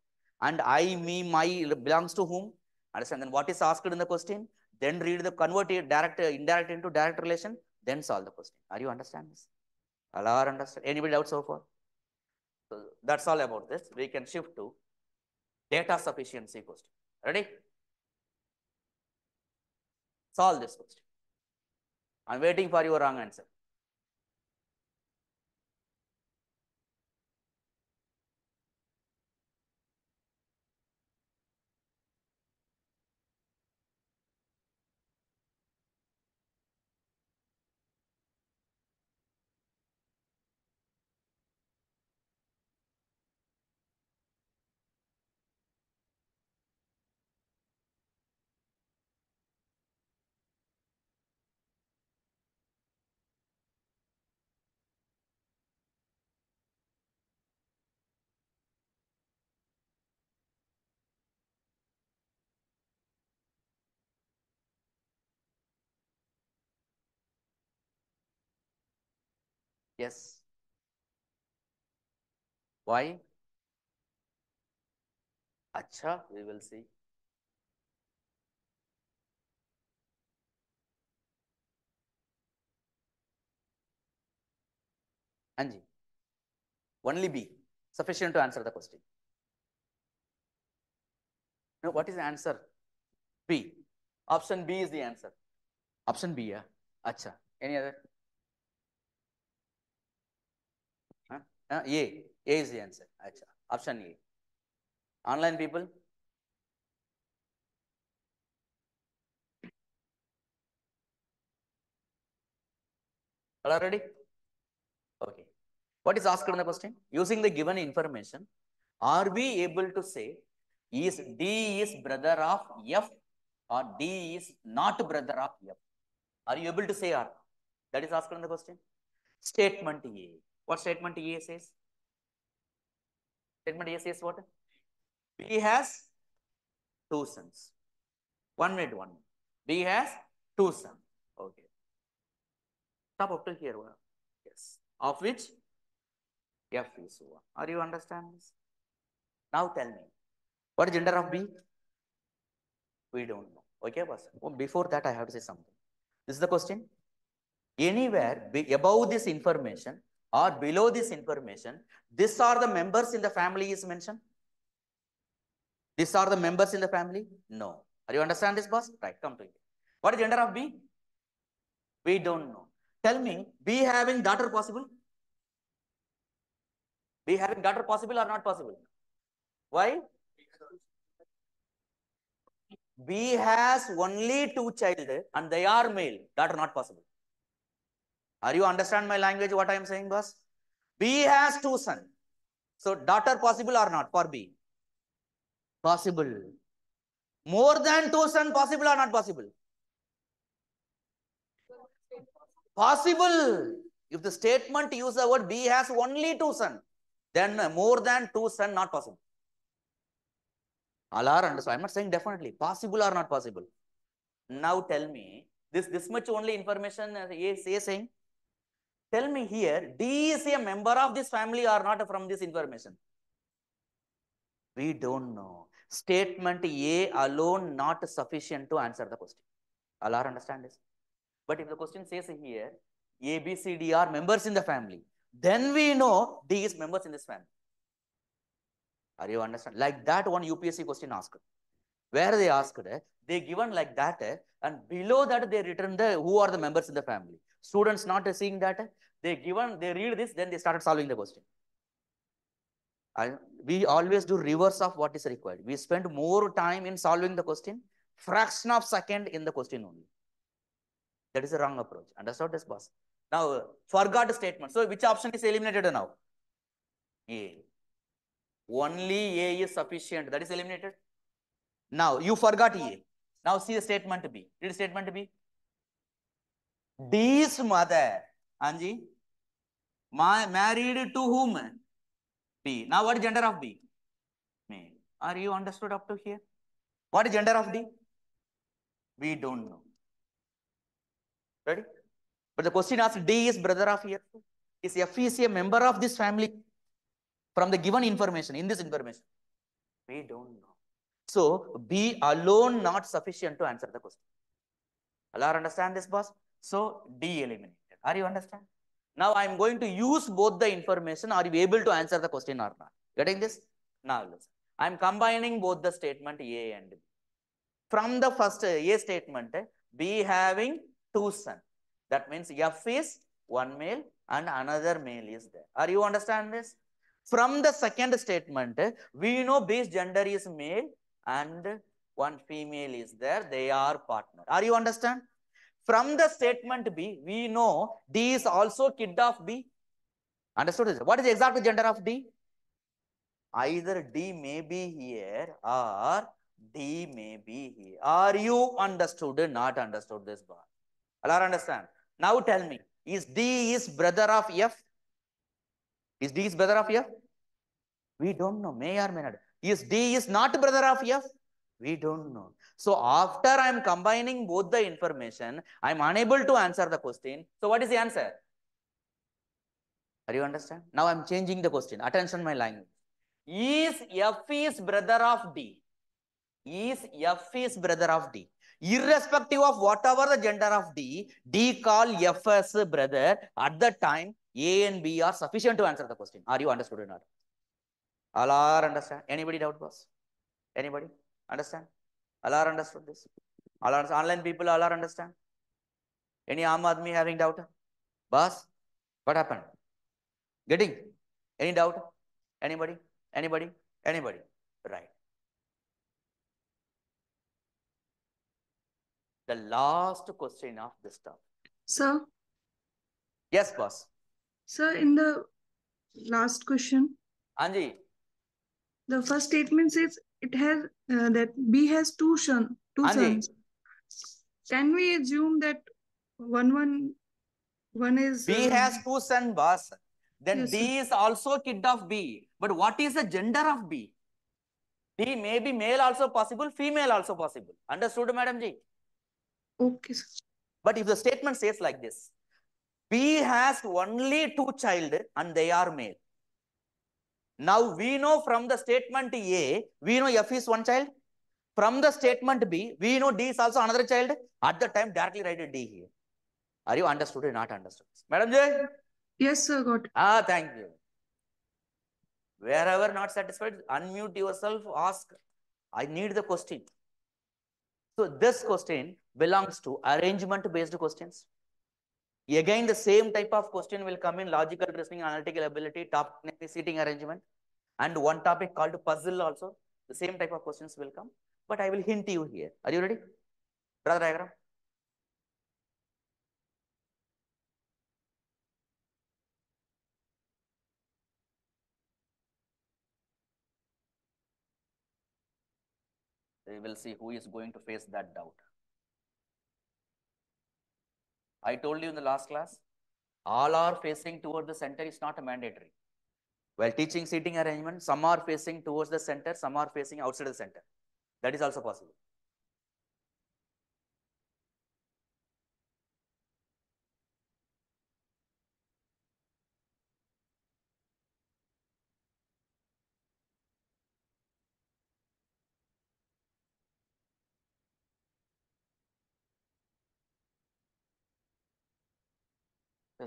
Speaker 1: and I, me, my belongs to whom. Understand then what is asked in the question, then read the convert direct, indirect into direct relation, then solve the question. Are you understand this? Allah understand? Anybody doubt so far? So that's all about this. We can shift to data sufficiency question. Ready? Solve this question. I'm waiting for your wrong answer. Yes. Why? Acha, we will see. Anji, only B, sufficient to answer the question. No, what is the answer? B. Option B is the answer. Option B, yeah. Acha. Any other? Uh. A is the answer. Acha. Option A. Online people? All are ready? Okay. What is asked in the question? Using the given information, are we able to say is D is brother of F or D is not brother of F? Are you able to say or? That is asked in the question. Statement A. What statement A says? Statement A says what? B has two sons. One made one. B has two sons. Okay. Stop up to here. Yes. Of which F is one. Are you understand this? Now tell me. What is gender of B? We don't know. Okay, boss. Oh, before that, I have to say something. This is the question. Anywhere above this information or below this information, these are the members in the family is mentioned. These are the members in the family? No. Are you understand this, boss? Right, come to it. What is gender of B? We don't know. Tell me, B having daughter possible? B having daughter possible or not possible? Why? B has only two child and they are male. Daughter not possible. Are you understand my language, what I am saying, boss? B has two son. So daughter possible or not for B? Possible. More than two son possible or not possible? Possible. If the statement use the word B has only two son, then more than two son not possible. All are understood. I'm not saying definitely. Possible or not possible. Now tell me, this, this much only information uh, A, A saying. Tell me here, D is a member of this family or not from this information? We don't know. Statement A alone not sufficient to answer the question. All are understand this? But if the question says here, A, B, C, D are members in the family, then we know D is members in this family. Are you understand? Like that one UPSC question asked. Where they asked, they given like that, and below that they written the who are the members in the family. Students not seeing that, they given, they read this, then they started solving the question. I, we always do reverse of what is required. We spend more time in solving the question, fraction of second in the question only. That is a wrong approach. Understood this, boss? Now, forgot statement. So, which option is eliminated now? A. Only A is sufficient. That is eliminated. Now, you forgot A. Now, see the statement B. Read statement B. D's mother, Anji, ma married to whom? B. Now, what is gender of B? Male. Are you understood up to here? What is gender of D? We don't know. Ready? But the question asks D is brother of here. Is F is a member of this family from the given information, in this information? We don't know. So, B alone not sufficient to answer the question. All are understand this, boss? So, D eliminated. Are you understand? Now, I am going to use both the information. Are you able to answer the question or not? Getting this? Now, listen. I am combining both the statement A and B. From the first A statement, B having two sons. That means F is one male and another male is there. Are you understand this? From the second statement, we know B's gender is male and one female is there. They are partner. Are you understand? From the statement B, we know D is also kid of B. Understood? What is the exact gender of D? Either D may be here or D may be here. Are you understood? Not understood this bar. All understand? Now tell me, is D is brother of F? Is D is brother of F? We don't know. May or may not. Is D is not brother of F? We don't know. So after I am combining both the information, I am unable to answer the question. So what is the answer? Are you understand? Now I am changing the question. Attention my language. Is F is brother of D? Is F is brother of D? Irrespective of whatever the gender of D, D call F as brother. At the time, A and B are sufficient to answer the question. Are you understood or not? All are understand? Anybody doubt, boss? Anybody understand? All are understood this? All are online people all are understand? Any Aam Aadmi having doubt? Boss, what happened? Getting? Any doubt? Anybody? Anybody? Anybody? Right. The last question of this stuff.
Speaker 2: Sir,
Speaker 1: Yes, boss.
Speaker 2: sir, in the last question,
Speaker 1: Anji,
Speaker 2: the first statement says it has uh, that B has two son, two sons. Can we assume that one one one is
Speaker 1: B
Speaker 2: uh,
Speaker 1: has two sons, boss. Then
Speaker 2: Yes,
Speaker 1: D is also kid of B. But what is the gender of B? B may be male also possible, female also possible. Understood, Madam Ji?
Speaker 2: okay, sir.
Speaker 1: But if the statement says like this, B has only two child and they are male. Now we know from the statement A, we know F is one child. From the statement B, we know D is also another child. At the time, directly write D here. Are you understood or not understood? Madam Ji?
Speaker 2: Yes, sir, got.
Speaker 1: Ah, thank you. Wherever not satisfied, unmute yourself, ask. I need the question. So this question belongs to arrangement based questions. Again, the same type of question will come in logical reasoning, analytical ability, top seating arrangement, and one topic called puzzle also. The same type of questions will come, but I will hint you here. Are you ready? The diagram. We will see who is going to face that doubt. I told you in the last class, all are facing towards the center is not a mandatory. While teaching seating arrangement, some are facing towards the center, some are facing outside the center. That is also possible.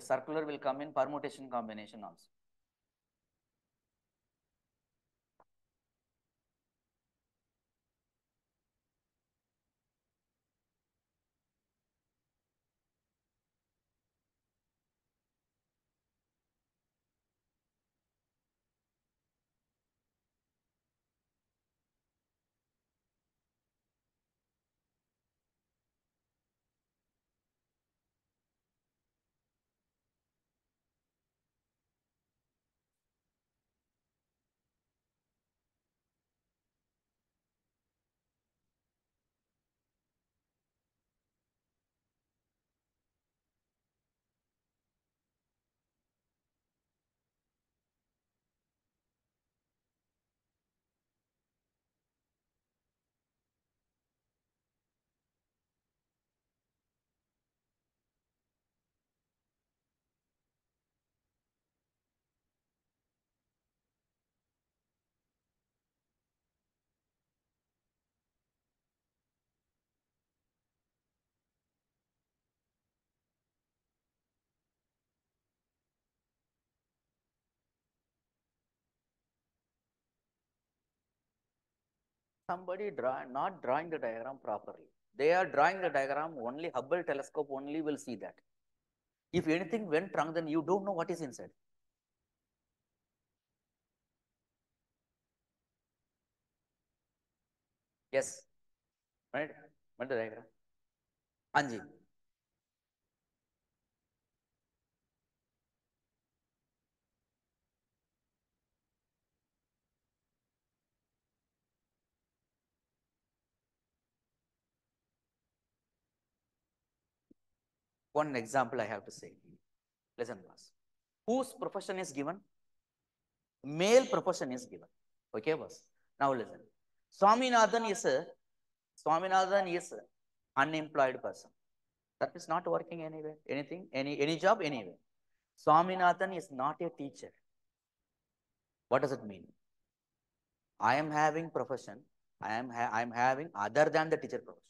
Speaker 1: Circular will come in permutation combination also. Somebody draw, not drawing the diagram properly. They are drawing the diagram, only Hubble telescope only will see that. If anything went wrong, then you don't know what is inside. Yes. Right? What the diagram? Anji. One example I have to say. Listen, boss. Whose profession is given? Male profession is given. Okay, boss. Now listen. Swaminathan is a Swaminathan is a unemployed person. That is not working anywhere. Anything, any any job, anywhere. Swaminathan is not a teacher. What does it mean? I am having profession. I am I am having other than the teacher profession.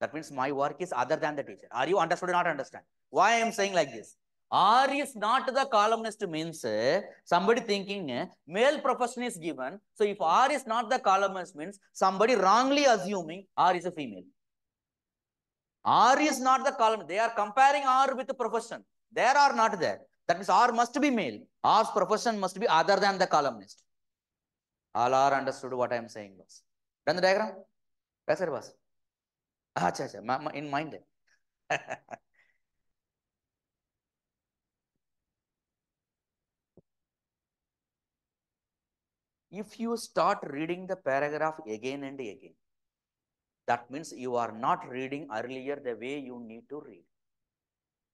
Speaker 1: That means my work is other than the teacher. Are you understood or not understand? Why I am saying like this? R is not the columnist means uh, somebody thinking uh, male profession is given. So if R is not the columnist means somebody wrongly assuming R is a female. R is not the column. They are comparing R with the profession. There are not there. That means R must be male. R's profession must be other than the columnist. All are understood what I am saying, boss. Done the diagram? Yes, sir, boss. Acha, ma- ma- in mind. if you start reading the paragraph again and again, that means you are not reading earlier the way you need to read.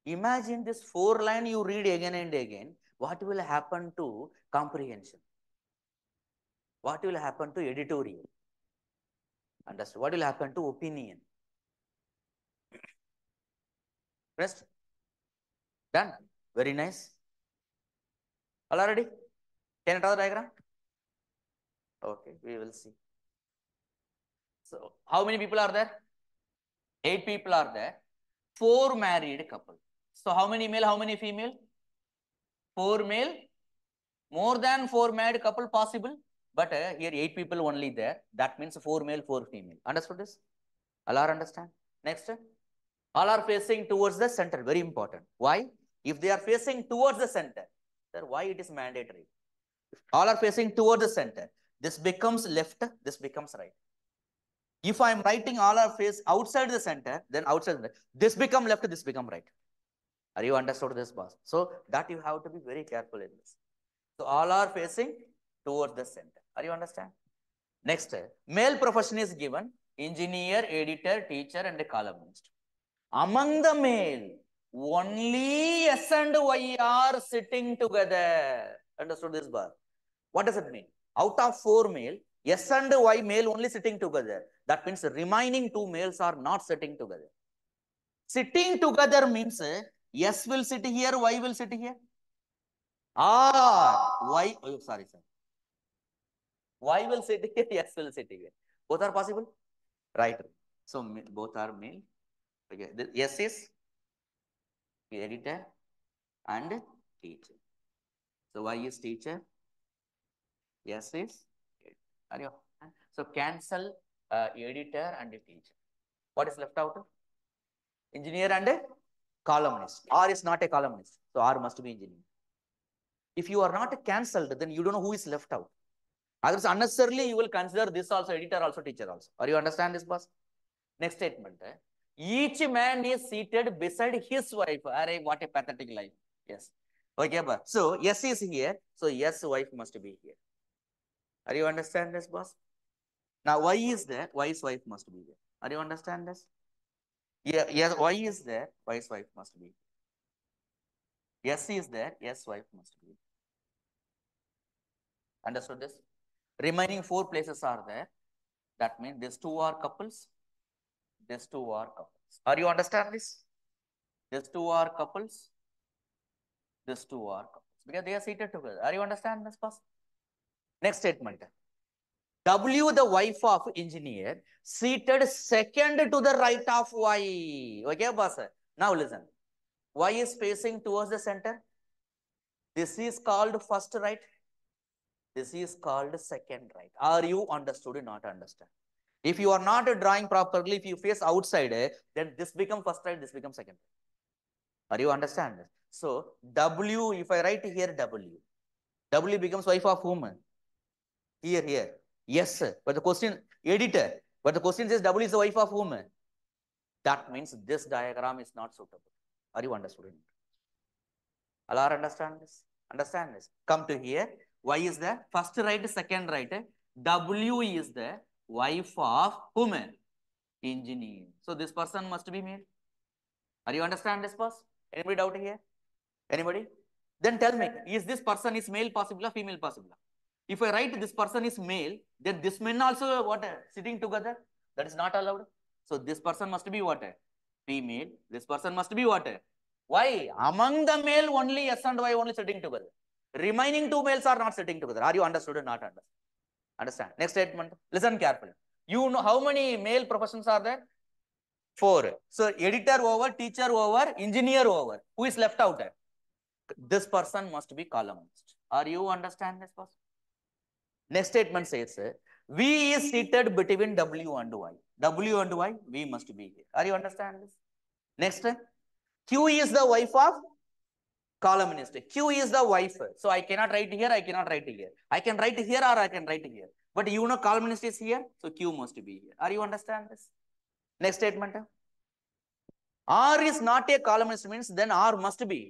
Speaker 1: Imagine this four line you read again and again, what will happen to comprehension? What will happen to editorial? Understood? What will happen to opinion? Rest? Done? Very nice. All are ready? Can I draw the diagram? Okay, we will see. So, how many people are there? Eight people are there. Four married couple. So, how many male, how many female? Four male. More than four married couple possible. But uh, here eight people only there. That means four male, four female. Understood this? All are understand? Next. All are facing towards the center. Very important. Why? If they are facing towards the center, then why it is mandatory? If all are facing towards the center, this becomes left, this becomes right. If I am writing all are face outside the center, then outside the this become left, this become right. Are you understood this, boss? So that you have to be very careful in this. So all are facing towards the center. Are you understand? Next, male profession is given engineer, editor, teacher, and columnist. Among the male, only S and Y are sitting together. Understood this bar? What does it mean? Out of four male, S and Y male only sitting together. That means remaining two males are not sitting together. Sitting together means uh, S will sit here, Y will sit here. Or Y, oh, sorry, sir. Y will sit here, S will sit here. Both are possible? Right. So both are male. Okay. The S is editor and teacher. So Y is teacher. S is editor. So cancel uh, editor and teacher. What is left out? Engineer and columnist. R is not a columnist. So R must be engineer. If you are not cancelled, then you don't know who is left out. Otherwise, unnecessarily you will consider this also editor, also teacher also. Are you understand this, boss? Next statement. eh? Each man is seated beside his wife. Array, what a pathetic life. Yes. Okay, but so yes is here. So yes, wife must be here. Are you understand this, boss? Now why is that? there. Y's wife must be there. Are you understand this? Yeah, yes, why is there. Y's wife must be. Yes he is there. Yes, wife must be. Understood this? Remaining four places are there. That means these two are couples. These two are couples. Are you understand this? These two are couples. These two are couples. Because they are seated together. Are you understand this first? Next statement. W, the wife of engineer, seated second to the right of Y. Okay, boss? Now listen. Y is facing towards the center. This is called first right. This is called second right. Are you understood or not understand? If you are not drawing properly, if you face outside, then this become first right, this becomes second. Are you understand? So W, if I write here W, W becomes wife of whom? Here, here. Yes, sir. But the question, editor, but the question says W is the wife of whom? That means this diagram is not suitable. Are you understood? All are understand this? Understand this? Come to here. Y is the first right, second right. W is the wife of whom? Engineer. So this person must be male. Are you understand this first? Anybody doubt here? Anybody? Then tell me, is this person is male possible or female possible? If I write this person is male, then this men also what sitting together? That is not allowed. So this person must be what? Female. This person must be what? Why? Among the male only S and Y only sitting together. Remaining two males are not sitting together. Are you understood or not understood? Understand? Next statement. Listen carefully. You know how many male professions are there? Four. So editor over, teacher over, engineer over. Who is left out? there? This person must be columnist. Are you understand this person? Next statement says, V is seated between W and Y. W and Y, V must be here. Are you understand this? Next, Q is the wife of columnist. Q is the wife. So I cannot write here, I cannot write here. I can write here or I can write here. But you know columnist is here, so Q must be here. Are you understand this? Next statement. R is not a columnist means then R must be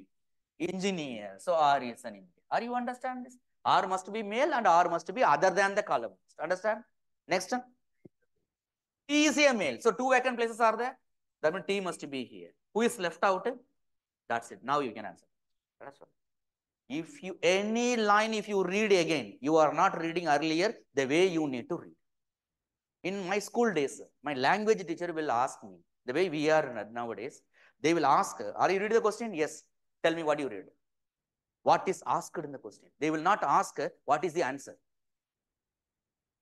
Speaker 1: engineer. So R is an engineer. Are you understand this? R must be male and R must be other than the columnist. Understand? Next. one. T is a male. So two vacant places are there. That means T must be here. Who is left out? That's it. Now you can answer. If you any line, if you read again, you are not reading earlier the way you need to read. In my school days, my language teacher will ask me the way we are nowadays. They will ask, "Are you reading the question?" Yes. Tell me what you read. What is asked in the question? They will not ask what is the answer.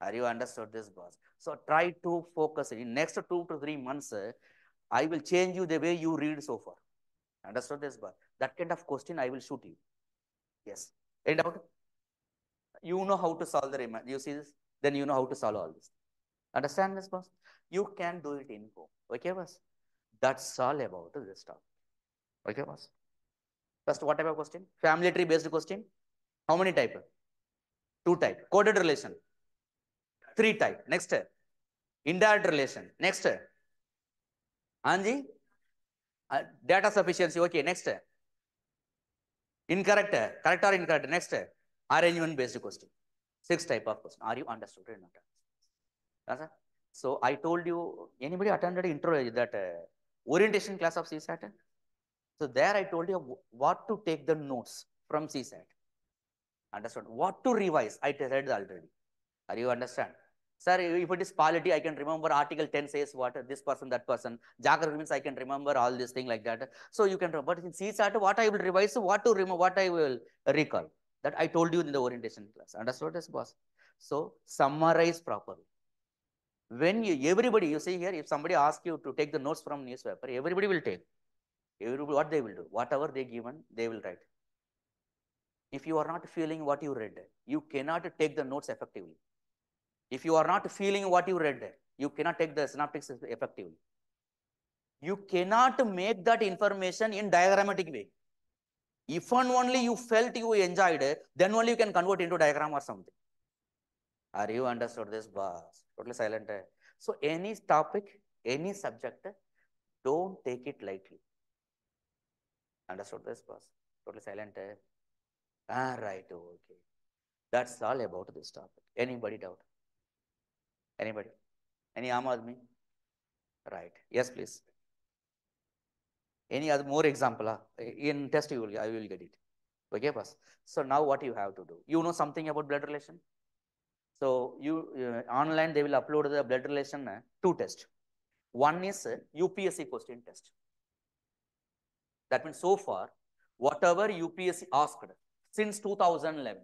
Speaker 1: Are you understood this, boss? So try to focus. In next two to three months, I will change you the way you read so far. Understood this, boss? That kind of question I will shoot you. Yes. Any doubt? You know how to solve the remand. You see this? Then you know how to solve all this. Understand this, boss? You can do it in home. Okay, boss? That's all about this topic. Okay, boss? First, what type of question? Family tree based question. How many type? Two type. Coded relation. Three type. Next. Indirect relation. Next. Anji? Uh, data sufficiency. Okay, next. Incorrect. Correct or incorrect? Next. Arrangement based question. Six type of question. Are you understood or not? Yes, so I told you, anybody attended intro that uh, orientation class of CSAT? So there I told you what to take the notes from CSAT. Understood? What to revise? I said already. Are you understand? Sir, if it is polity, I can remember article 10 says what, this person, that person. Geography means I can remember all this thing like that. So you can, but in CSAT, what I will revise, what to remember, what I will recall. That I told you in the orientation class. Understood this, boss? So summarize properly. When you, everybody, you see here, if somebody asks you to take the notes from newspaper, everybody will take. Everybody, what they will do, whatever they given, they will write. If you are not feeling what you read, you cannot take the notes effectively. If you are not feeling what you read, you cannot take the synaptics effectively. You cannot make that information in diagrammatic way. If and only you felt you enjoyed it, then only you can convert into diagram or something. Are you understood this, boss? Totally silent. So any topic, any subject, don't take it lightly. Understood this, boss? Totally silent. Ah, right. Okay. That's all about this topic. Anybody doubt? Anybody? Any Aam Aadmi? Right. Yes, please. Any other more example? Uh, in test, you will, I will get it. Okay, boss. So now what you have to do? You know something about blood relation? So you uh, online they will upload the blood relation uh, two test. One is uh, UPSC question test. That means so far whatever UPSC asked since 2011.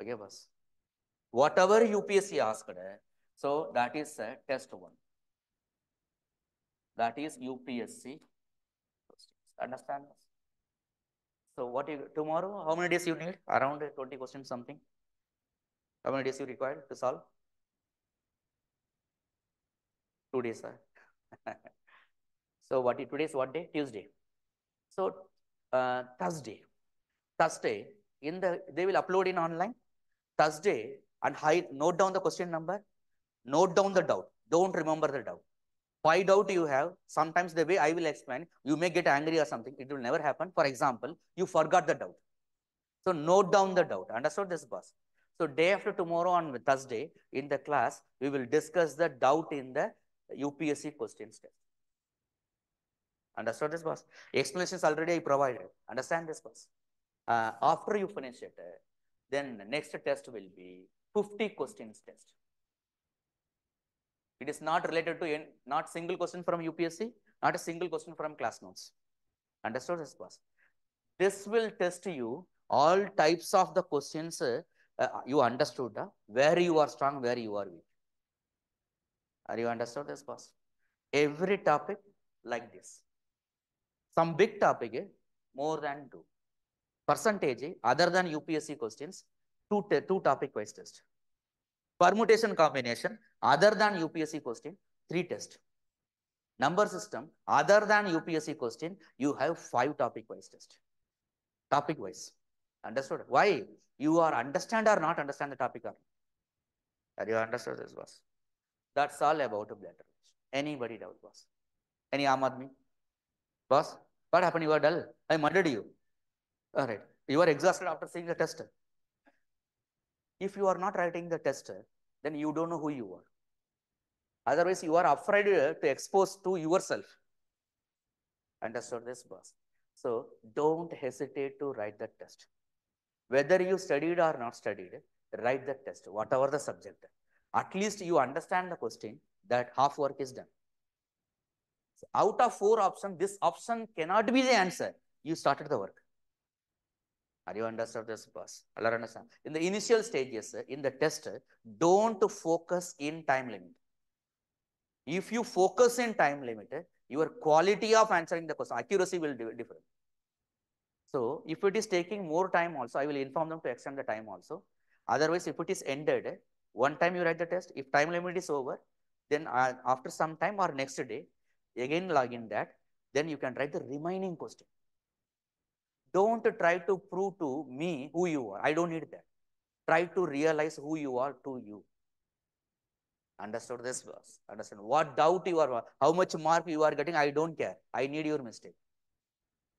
Speaker 1: Okay, boss. Whatever UPSC asked, so that is uh, test one. That is UPSC. Understand? So what you tomorrow? How many days you need? Around 20 questions something. How many days you require to solve? Two days, sir. so what today is what day? Tuesday. So uh, Thursday. Thursday in the they will upload in online. Thursday and hide note down the question number. Note down the doubt. Don't remember the doubt. Why doubt you have? Sometimes the way I will explain, you may get angry or something. It will never happen. For example, you forgot the doubt. So note down the doubt. Understood this, boss? So day after tomorrow on Thursday in the class, we will discuss the doubt in the UPSC questions test. Understood this, boss? Explanations already I provided. Understand this, boss? Uh, after you finish it, uh, then the next test will be 50 questions test. It is not related to not single question from UPSC, not a single question from class notes. Understood this, boss? This will test you all types of the questions uh, uh, you understood, uh, where you are strong, where you are weak. Are you understood this, boss? Every topic like this. Some big topic, eh, more than two. Percentage, other than UPSC questions, two, two topic wise test. Permutation combination, other than UPSC question, three test. Number system, other than UPSC question, you have five topic wise test. Topic wise. Understood? Why? You are understand or not understand the topic or Are you understood this, boss? That's all about relation. Anybody doubt, boss? Any Aam Aadmi? Boss, what happened? You are dull. I murdered you. All right. You are exhausted after seeing the test. If you are not writing the test, then you don't know who you are. Otherwise, you are afraid to expose to yourself. Understood this, boss? So don't hesitate to write the test. Whether you studied or not studied, write the test, whatever the subject. At least you understand the question that half work is done. So out of four options, this option cannot be the answer. You started the work. Are you understood this, boss? Understand. In the initial stages, in the test, don't focus in time limit. If you focus in time limit, your quality of answering the question, accuracy will be different. So if it is taking more time also, I will inform them to extend the time also. Otherwise, if it is ended, one time you write the test, if time limit is over, then uh, after some time or next day, again log in that, then you can write the remaining question. Don't try to prove to me who you are. I don't need that. Try to realize who you are to you. Understood this verse? Understand what doubt you are, how much mark you are getting, I don't care. I need your mistake.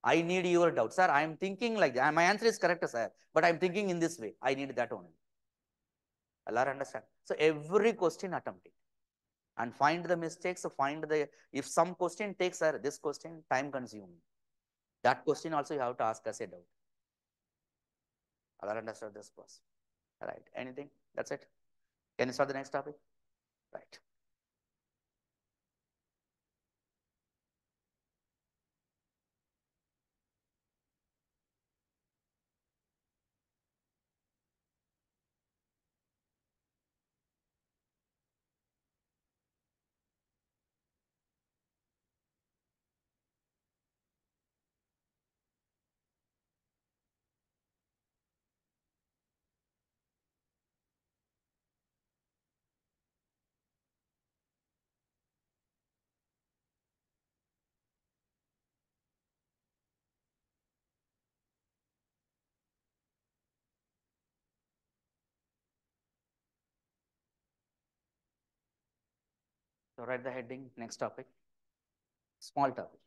Speaker 1: I need your doubt. Sir, I am thinking like that. My answer is correct, sir. But I'm thinking in this way. I need that only. Allah understand. So every question attempt it. And find the mistakes, find the, if some question takes, sir, this question time consuming. That question also you have to ask us a doubt. Allah understand this, boss. Right. Anything? That's it. Can you start the next topic? Right. So write the heading, next topic. Small topic.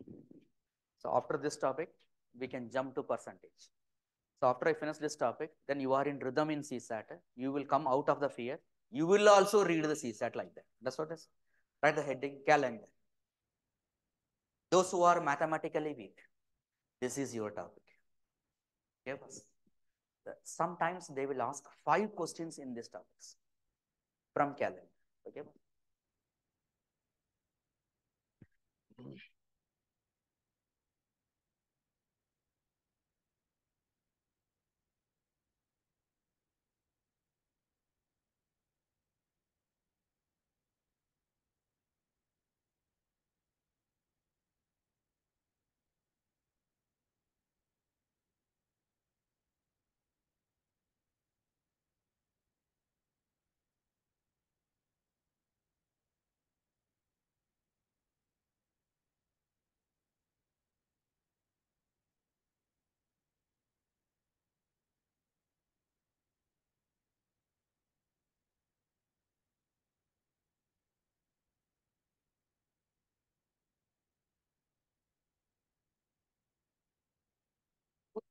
Speaker 1: So after this topic, we can jump to percentage. So after I finish this topic, then you are in rhythm in CSAT. You will come out of the fear. You will also read the CSAT like that. That's what it is. Write the heading, calendar. Those who are mathematically weak, this is your topic. Boss? Sometimes they will ask five questions in these topics from calendar. Okay, Mm-hmm.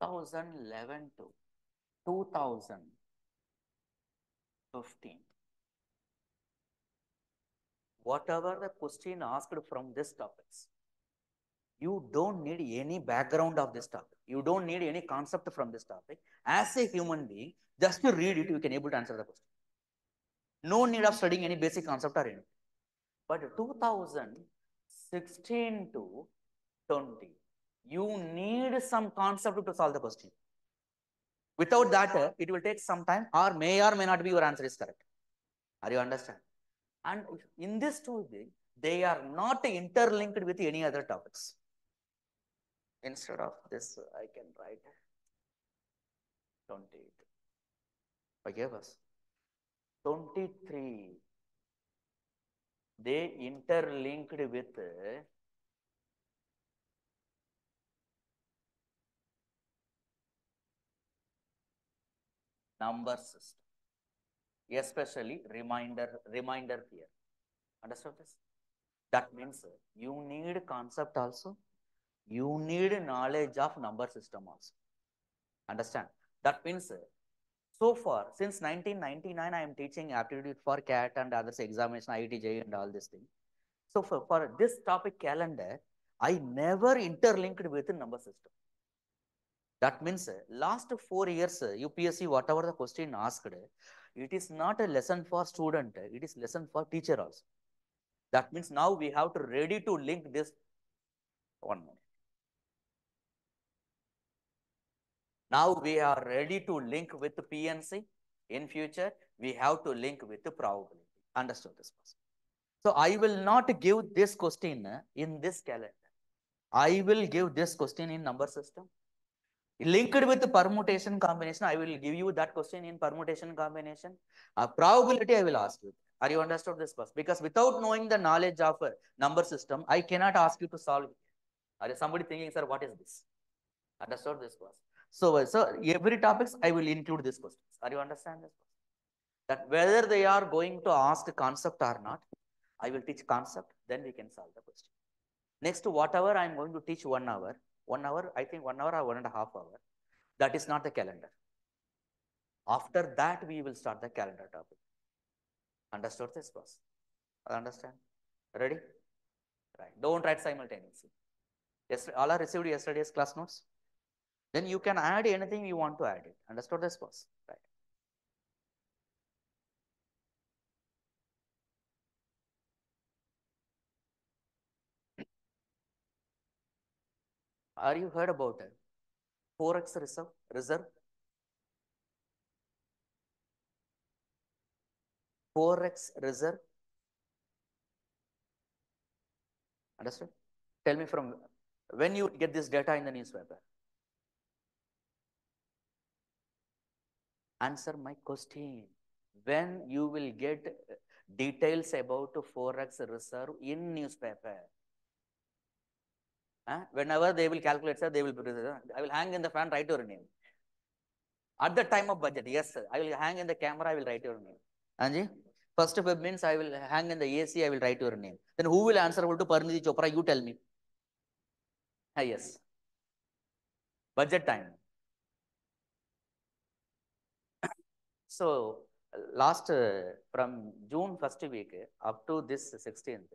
Speaker 1: Boss? Two thousand eleven to two thousand fifteen. Whatever the question asked from this topics, you don't need any background of this topic. You don't need any concept from this topic. As a human being, just to read it, you can able to answer the question. No need of studying any basic concept or anything. But two thousand sixteen to twenty, you need some concept to solve the question. Without that, it will take some time or may or may not be your answer is correct. Are you understand? And in this two, they- are not interlinked with any other topics. Instead of this, I can write twenty-eight. Forgive us. Twenty-three. They interlinked with number system, especially reminder, reminder here. Understood this? That means you need concept also. You need knowledge of number system also. Understand? That means so far since 1999, I am teaching aptitude for CAT and others examination, IIT-JEE and all this thing. So for, for this topic calendar, I never interlinked with the number system. That means last four years, UPSC, whatever the question asked, it is not a lesson for student, it is lesson for teacher also. That means now we have to ready to link this. One minute. Now we are ready to link with PNC. In future, we have to link with the probability. Understood this person. So I will not give this question in this calendar. I will give this question in number system. Linked with permutation combination, I will give you that question in permutation combination. A probability I will ask you. Are you understood this first? Because without knowing the knowledge of a number system, I cannot ask you to solve it. Are somebody thinking, sir, what is this? Understood this first? So, uh, so every topics I will include this questions. Are you understand this? That whether they are going to ask concept or not, I will teach concept, then we can solve the question. Next, to whatever I am going to teach one hour, one hour, I think one hour or one and a half hour, that is not the calendar. After that, we will start the calendar topic. Understood this first? Understand? Ready? Right. Don't write simultaneously. Yes, all are received yesterday's class notes. Then you can add anything you want to add it. Understood this first? Right. Are you heard about it? Forex reserve? Reserve? Forex reserve? Understood? Tell me from when you get this data in the newspaper. Answer my question. When you will get details about Forex reserve in newspaper. Huh? Whenever they will calculate, sir, they will, I will hang in the fan, write your name. At the time of budget, yes, sir. I will hang in the camera, I will write your name. Anji, first of Feb means I will hang in the AC, I will write your name. Then who will answer to Parineeti Chopra? You tell me. Ah, yes. Budget time. So last uh, from June first week uh, up to this 16th,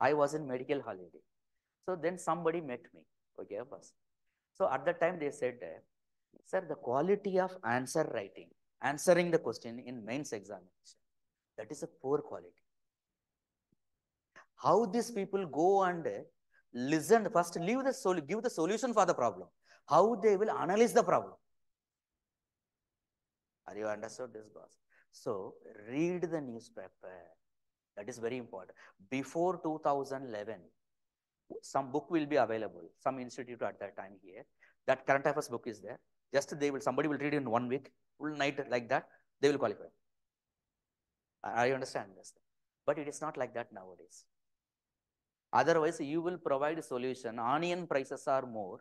Speaker 1: I was in medical holiday. So then somebody met me. Okay, boss. So at that time they said, uh, sir, the quality of answer writing, answering the question in mains examination, that is a poor quality. How these people go and uh, listen first, leave the sol- give the solution for the problem. How they will analyze the problem. Are you understood this, boss? So read the newspaper. That is very important. Before 2011, some book will be available. Some institute at that time here. That current affairs book is there. Just they will somebody will read in one week, full night like that. They will qualify. I understand this, but it is not like that nowadays. Otherwise, you will provide a solution. Onion prices are more.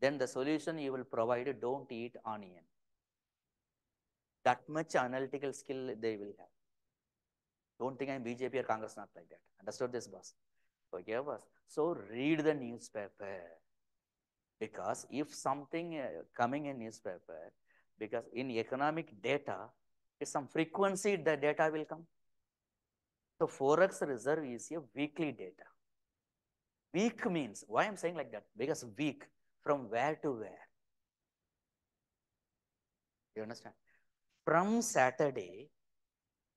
Speaker 1: Then the solution you will provide. Don't eat onion that much analytical skill they will have. Don't think I'm BJP or Congress, not like that. Understood this, boss? Okay, boss. So read the newspaper. Because if something uh, coming in newspaper, because in economic data, if some frequency the data will come. So Forex reserve is a weekly data. Week means, why I'm saying like that? Because week, from where to where? You understand? from Saturday,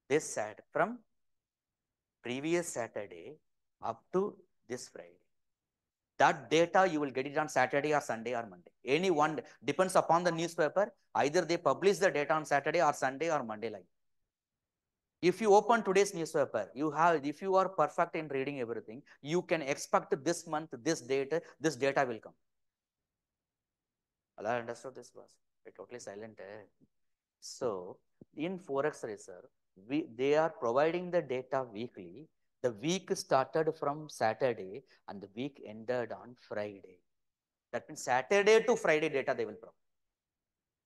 Speaker 1: this Saturday, from previous Saturday up to this Friday. That data you will get it on Saturday or Sunday or Monday. Any one depends upon the newspaper. Either they publish the data on Saturday or Sunday or Monday like. If you open today's newspaper, you have, if you are perfect in reading everything, you can expect this month, this date, this data will come. Allah understood this was. Totally silent. Eh? So in Forex Reserve, we, they are providing the data weekly. The week started from Saturday and the week ended on Friday. That means Saturday to Friday data they will provide.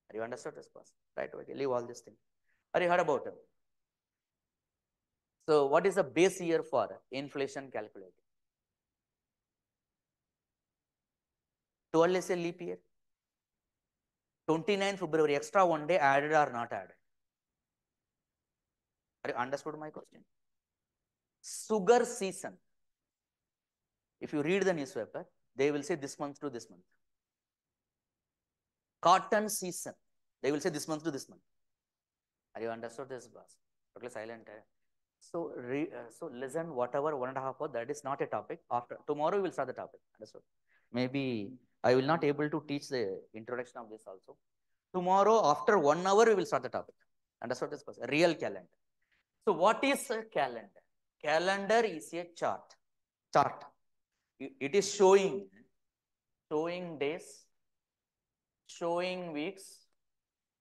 Speaker 1: Have you understood this person? Right, okay, leave all this thing. Have you heard about it? So what is the base year for inflation calculated? 12 is a leap year. 29 February, extra one day added or not added? Are you understood my question? Sugar season. If you read the newspaper, they will say this month to this month. Cotton season. They will say this month to this month. Are you understood this, boss? Totally silent. Eh? So, re, uh, so listen, whatever one and a half hour, that is not a topic. After tomorrow, we will start the topic. Understood? Maybe I will not able to teach the introduction of this also. Tomorrow, after one hour, we will start the topic. Understood this? A real calendar. So what is a calendar? Calendar is a chart. Chart. It is showing, showing days, showing weeks,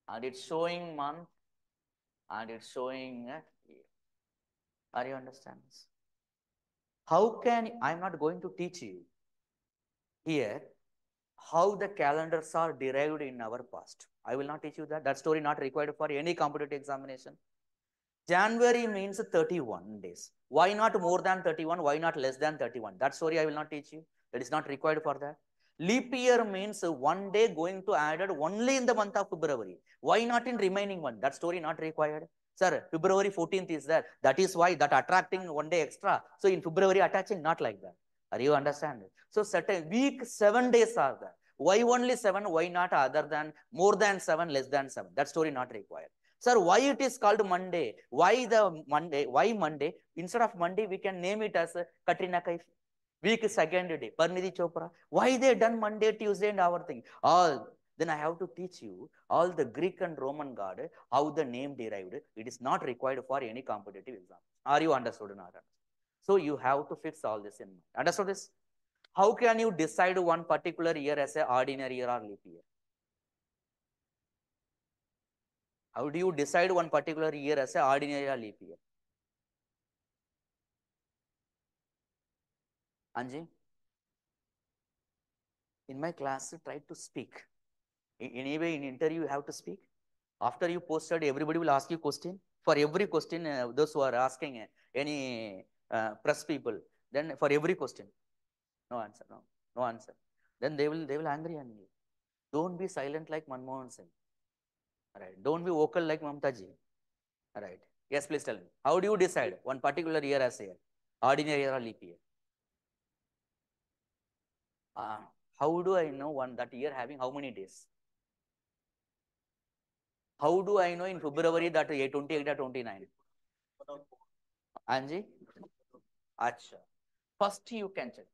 Speaker 1: and it's showing month, and it's showing uh, year. Are you understand this? How can, I'm not going to teach you here how the calendars are derived in our past. I will not teach you that. That story not required for any competitive examination. January means 31 days. Why not more than 31? Why not less than 31? That story I will not teach you. That is not required for that. Leap year means one day going to added only in the month of February. Why not in remaining one? That story not required. Sir, February 14th is there. That is why that attracting one day extra. So in February attaching, not like that. Are you understand? So certain week, seven days are there. Why only seven? Why not other than more than seven, less than seven? That story not required. Sir, why it is called Monday? Why the Monday? Why Monday? Instead of Monday, we can name it as Katrina Kaif. Week second day, Parineeti Chopra. Why they done Monday, Tuesday, and our thing? All then I have to teach you all the Greek and Roman god, how the name derived. It is not required for any competitive exam. Are you understood or not? So you have to fix all this in mind. Understood this? How can you decide one particular year as a ordinary year or leap year? How do you decide one particular year as a ordinary or leap year? Anji? In my class, try to speak. In, anyway, in interview, you have to speak. After you posted, everybody will ask you question. For every question, uh, those who are asking uh, any uh, press people, then for every question, no answer, no, no answer. Then they will they will angry on you. Don't be silent like Manmohan Singh. Right. Don't be vocal like Mamta ji. Right. Yes, please tell me. How do you decide one particular year as a year? Ordinary year or leap year? Uh, how do I know one that year having how many days? How do I know in February that 28 or 29? Anji? Acha. First you can check.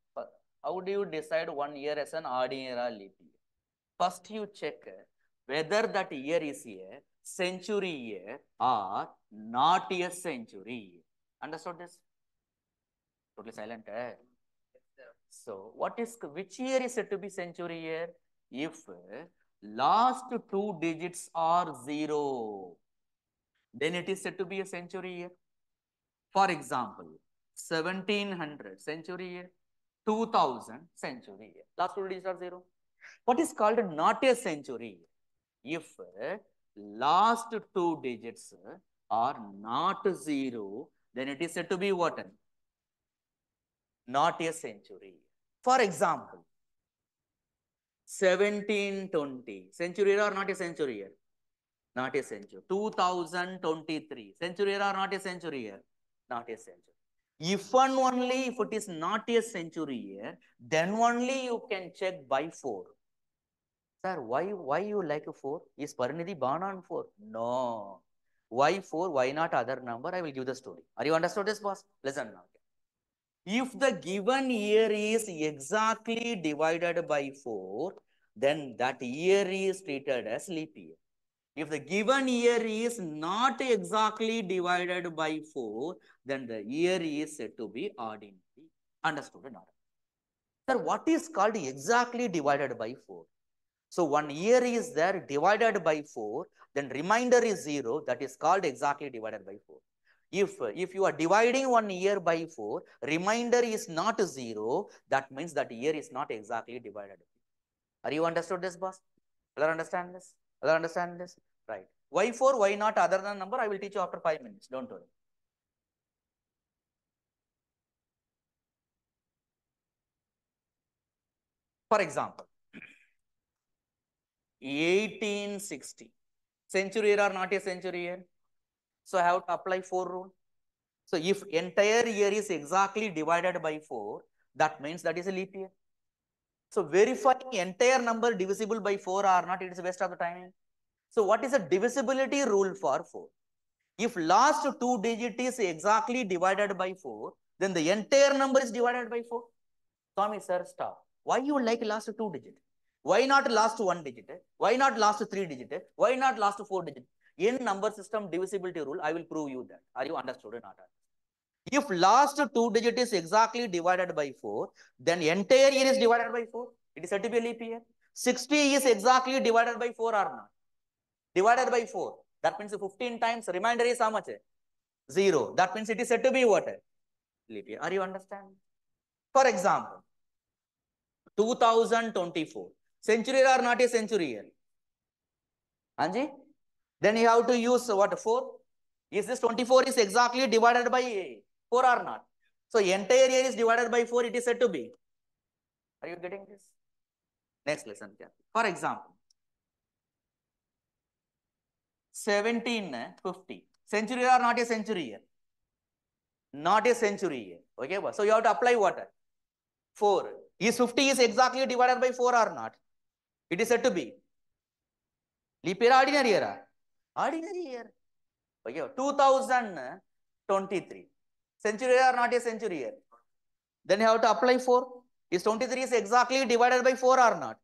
Speaker 1: How do you decide one year as an ordinary or leap year? First you check whether that year is a century year or not a century year. Understood this? Totally silent. Eh? So what is which year is said to be century year? If last two digits are zero, then it is said to be a century year. For example, 1700 century year, 2000 century year. Last two digits are zero. What is called not a century year? If last two digits are not zero, then it is said to be what? Not a century. For example, 1720, century year or not a century year? Not a century. 2023, century year or not a century year? Not a century. If and only if it is not a century year, then only you can check by 4. Sir, why, why you like a 4? Is Parineeti born on 4? No. Why 4? Why not other number? I will give the story. Are you understood this, boss? Listen now. If the given year is exactly divided by 4, then that year is treated as leap year. If the given year is not exactly divided by 4, then the year is said to be ordinary. Understood or not? Sir, what is called exactly divided by 4? So one year is there divided by 4, then remainder is 0, that is called exactly divided by 4. If, if you are dividing one year by 4, remainder is not 0, that means that year is not exactly divided. Are you understood this, boss? Other understand this? Other understand this? Right. Why 4, why not other than number? I will teach you after 5 minutes. Don't worry. For example, 1860. Century year or not a century year? So I have to apply 4 rule. So if entire year is exactly divided by 4, that means that is a leap year. So verifying entire number divisible by 4 or not, it is waste of the time. So what is the divisibility rule for 4? If last two digit is exactly divided by 4, then the entire number is divided by 4. Swami sir, stop. Why you like last two digit? Why not last one digit? Why not last three digit? Why not last four digit? In number system divisibility rule, I will prove you that. Are you understood or not? If last two digit is exactly divided by 4, then entire year is divided by 4. It is said to be a leap year. 60 is exactly divided by 4 or not? Divided by 4. That means 15 times remainder is how much? 0. That means it is said to be what? Leap year. Are you understand? For example, 2024. Century or not a century year? Anji? Then you have to use what? 4? Is this 24 is exactly divided by 4 or not? So entire year is divided by 4, it is said to be. Are you getting this? Next lesson. For example, 1750. Eh, century year or not a century year? Not a century year. Okay, so you have to apply what? 4. Is 50 is exactly divided by 4 or not? It is said to be. Leap year ordinary year? Ordinary year. Okay, 2023. Century year or not a century year? Then you have to apply 4. Is 23 is exactly divided by 4 or not?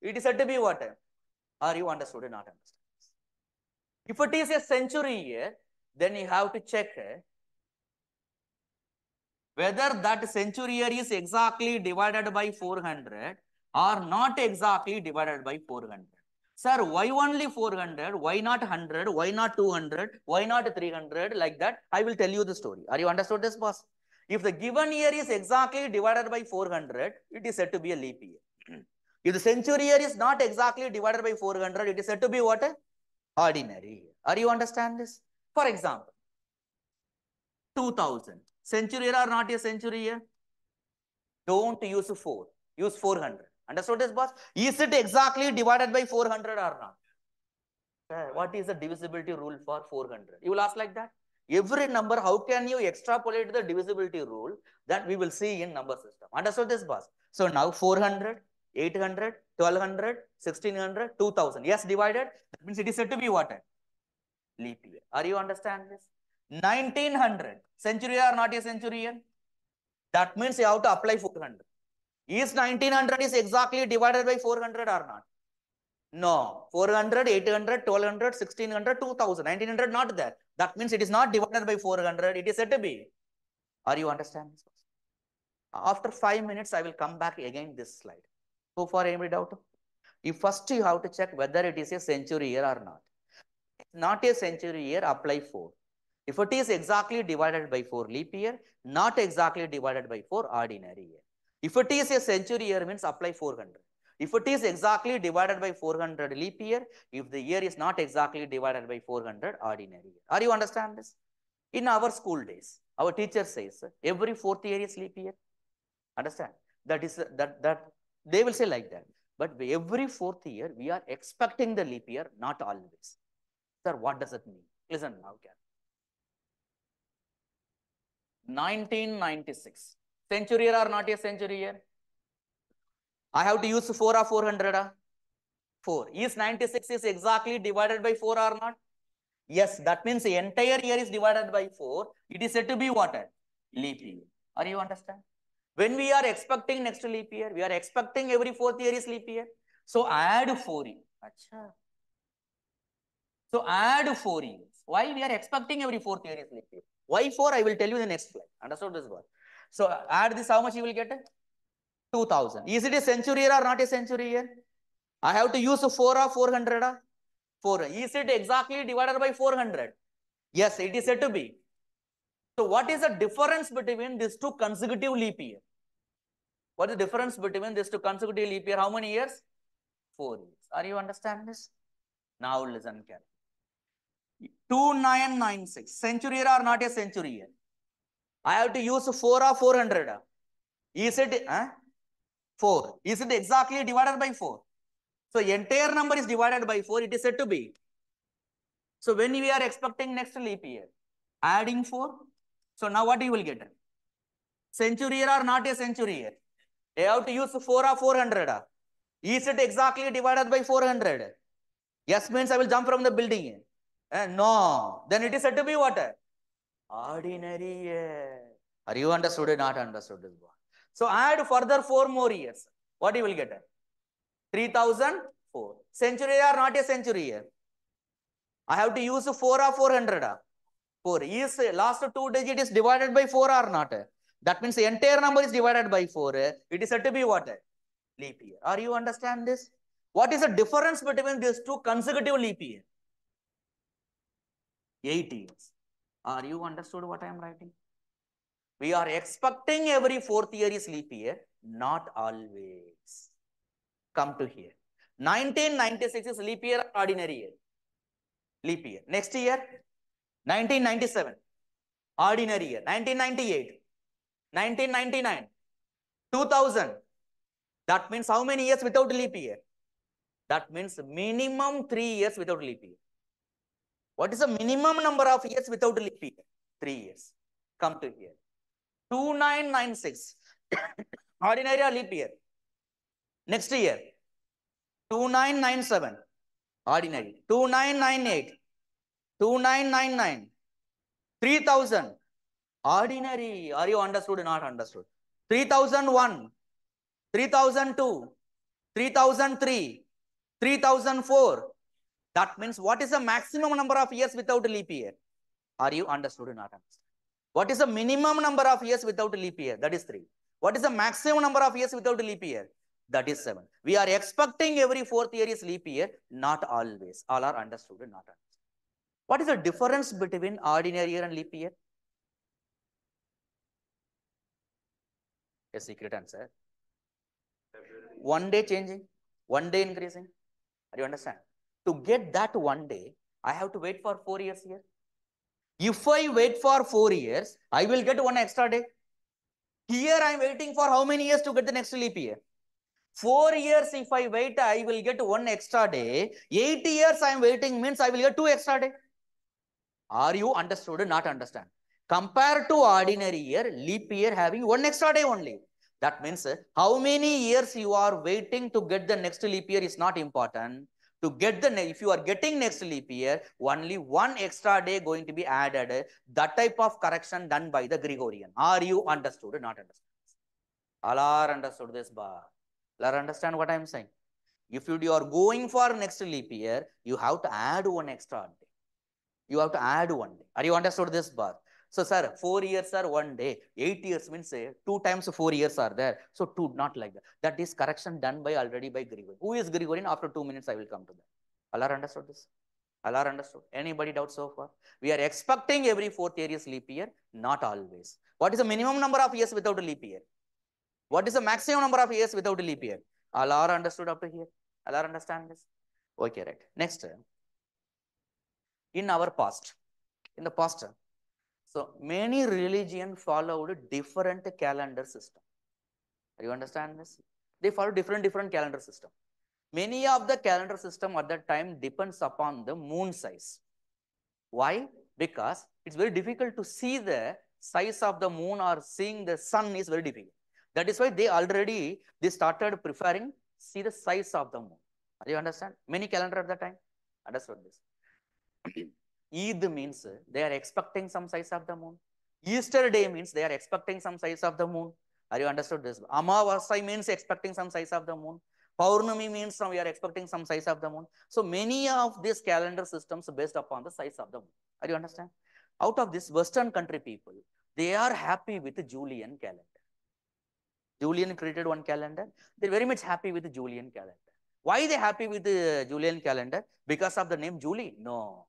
Speaker 1: It is said to be what? Are you understood or not understood? If it is a century year, then you have to check eh, whether that century year is exactly divided by 400 or not exactly divided by 400. Sir, why only 400? Why not 100? Why not 200? Why not 300? Like that, I will tell you the story. Are you understood this, boss? If the given year is exactly divided by 400, it is said to be a leap year. if the century year is not exactly divided by 400, it is said to be what? A ordinary. Are you understand this? For example, 2000. Century year or not a century year? Don't use 4. Use 400. Understood this, boss? Is it exactly divided by 400 or not? What is the divisibility rule for 400? You will ask like that. Every number, how can you extrapolate the divisibility rule that we will see in number system? Understood this, boss? So now 400, 800, 1200, 1600, 2000. Yes, divided. That means it is said to be what? Leap year. Are you understand this? 1900. Century year or not a centurion? That means you have to apply 400. Is 1900 is exactly divided by 400 or not? No. 400, 800, 1200, 1600, 2000. 1900 not there. That means it is not divided by 400. It is said to be. Are you understand this? After five minutes, I will come back again this slide. So far, any doubt? If first you have to check whether it is a century year or not. Not a century year, apply 4. If it is exactly divided by 4 leap year, not exactly divided by 4 ordinary year. If it is a century year means apply 400. If it is exactly divided by 400 leap year, if the year is not exactly divided by 400 ordinary year. Are you understand this? In our school days, our teacher says every fourth year is leap year. Understand? That is that that they will say like that. But every fourth year we are expecting the leap year, not always. Sir, what does it mean? Listen now, Kat. 1996. Century year or not a century year? I have to use 4 or 400? ah? 4. Is 96 is exactly divided by 4 or not? Yes, that means the entire year is divided by 4. It is said to be what? Leap year. Are you understand? When we are expecting next leap year, we are expecting every fourth year is leap year. So add 4 years. Acha. So add 4 years. Why we are expecting every fourth year is leap year? Why 4? I will tell you in the next slide. Understood this one? So add this, how much you will get? 2000. Is it a century year or not a century year? I have to use 4 or 400? ah? 4. Is it exactly divided by 400? Yes, it is said to be. So what is the difference between these two consecutive leap year? What is the difference between these two consecutive leap year? How many years? 4 years. Are you understand this? Now listen carefully. 2996. Century year or not a century year? I have to use 4 or 400. ah? Is it huh? 4? Is it exactly divided by 4? So entire number is divided by 4. It is said to be. So when we are expecting next leap year, adding 4. So now what you will get? Century year or not a century year? You have to use 4 or 400. ah? Is it exactly divided by 400? Yes means I will jump from the building. Eh, no. Then it is said to be what? Ordinary year. Are you understood or not understood this one? So add further 4 more years. What you will get? 3004. Century or not a century year? I have to use 4 or 400. ah? 4. Is last two digit is divided by 4 or not? That means the entire number is divided by 4. It is said to be what? Leap year. Are you understand this? What is the difference between these two consecutive leap year? 8 years. Are you understood what I am writing? We are expecting every fourth year is leap year. Not always. Come to here. 1996 is leap year ordinary year? Leap year. Next year? 1997. Ordinary year. 1998. 1999. 2000. That means how many years without leap year? That means minimum three years without leap year. What is the minimum number of years without leap year? Three years. Come to here. 2996. Ordinary leap year? Next year. 2997. Ordinary. 2998. 2999. 3000. Ordinary. Are you understood or not understood? 3001, 3002, 3003, 3004. That means what is the maximum number of years without leap year? Are you understood or not understood? What is the minimum number of years without leap year? That is 3. What is the maximum number of years without leap year? That is 7. We are expecting every fourth year is leap year. Not always. All are understood and not understood. What is the difference between ordinary year and leap year? A secret answer. One day changing, one day increasing. Are you understand? To get that one day, I have to wait for four years here. If I wait for four years, I will get one extra day. Here I am waiting for how many years to get the next leap year? Four years if I wait, I will get one extra day. Eight years I am waiting means I will get two extra day. Are you understood or not understand? Compared to ordinary year, leap year having one extra day only. That means how many years you are waiting to get the next leap year is not important. To get the, if you are getting next leap year, only one extra day going to be added. That type of correction done by the Gregorian. Are you understood not understood? All are understood this bar. All are understand what I am saying? If you, you are going for next leap year, you have to add one extra day. You have to add one day. Are you understood this bar? So, sir, four years are one day. Eight years means say two times four years are there. So, two, not like that. That is correction done by already by Gregorian. Who is Gregorian? After two minutes, I will come to that. All are understood this? All are understood? Anybody doubt so far? We are expecting every fourth year is leap year. Not always. What is the minimum number of years without a leap year? What is the maximum number of years without a leap year? All are understood up to here? All are understand this? Okay, right. Next, in our past, in the past, so many religion followed different calendar system. Do You understand this? They follow different different calendar system. Many of the calendar system at that time depends upon the moon size. Why? Because it's very difficult to see the size of the moon or seeing the sun is very difficult. That is why they already they started preferring see the size of the moon. Do you understand? Many calendar at that time. Understood this. Eid means they are expecting some size of the moon. Easter day means they are expecting some size of the moon. Are you understood this? Amavasai means expecting some size of the moon. Pournami means we are expecting some size of the moon. So many of these calendar systems based upon the size of the moon. Are you understand? Out of this Western country people, they are happy with the Julian calendar. Julian created one calendar. They're very much happy with the Julian calendar. Why they happy with the Julian calendar? Because of the name Julie? No.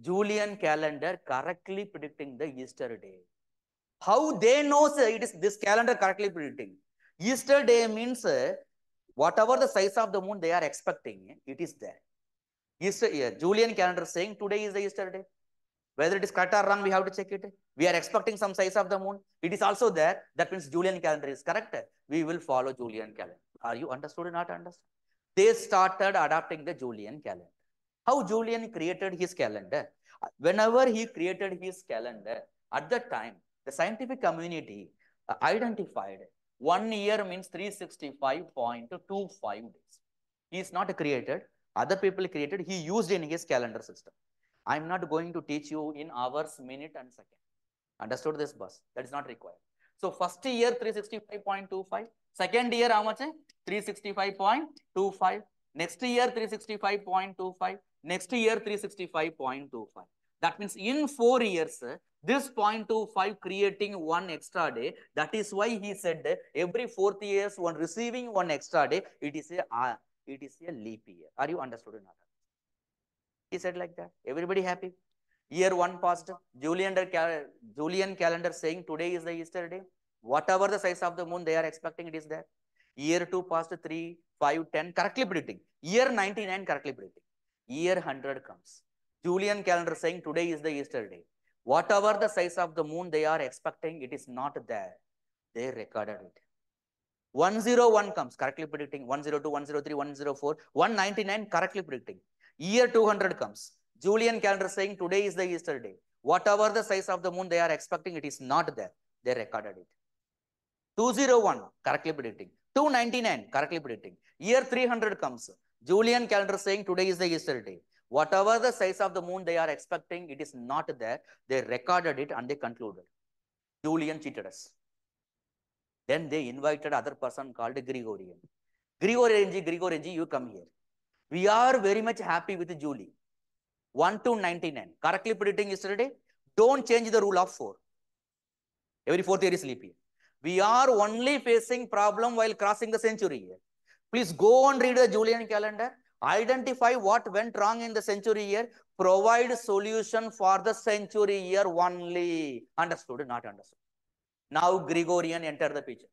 Speaker 1: Julian calendar correctly predicting the Easter day. How they know it is this calendar correctly predicting? Easter day means uh, whatever the size of the moon they are expecting, it is there. Easter, yeah, Julian calendar saying today is the Easter day. Whether it is correct or wrong, we have to check it. We are expecting some size of the moon. It is also there. That means Julian calendar is correct. We will follow Julian calendar. Are you understood or not understood? They started adopting the Julian calendar. How Julian created his calendar? Whenever he created his calendar, at that time, the scientific community uh, identified one year means 365.25 days. He is not created. Other people created. He used in his calendar system. I am not going to teach you in hours, minute and second. Understood this bus? That is not required. So first year 365.25. Second year how much? 365.25. Next year 365.25. Next year 365.25. That means in four years, this 0.25 creating one extra day. That is why he said every fourth years one receiving one extra day. It is a uh, it is a leap year. Are you understood or not? He said like that. Everybody happy? Year one passed. Julian, cal Julian calendar saying today is the Easter day. Whatever the size of the moon they are expecting, it is there. Year two passed, three, five, ten, correctly predicting. Year 99 correctly predicting. Year 100 comes. Julian calendar saying today is the Easter day. Whatever the size of the moon they are expecting, it is not there. They recorded it. 101 comes, correctly predicting. 102, 103, 104, 199 correctly predicting. Year 200 comes. Julian calendar saying today is the Easter day. Whatever the size of the moon they are expecting, it is not there. They recorded it. 201 correctly predicting. 299 correctly predicting. Year 300 comes. Julian calendar saying today is the Easter day. Whatever the size of the moon they are expecting, it is not there. They recorded it and they concluded. Julian cheated us. Then they invited other person called Gregorian. Gregorian, Gregorian, you come here. We are very much happy with Julie. 1 to 99. Correctly predicting yesterday. Don't change the rule of 4. Every fourth year is leap year. We are only facing problem while crossing the century year. Please go and read the Julian calendar. Identify what went wrong in the century year. Provide solution for the century year only. Understood? Not understood. Now Gregorian enter the picture.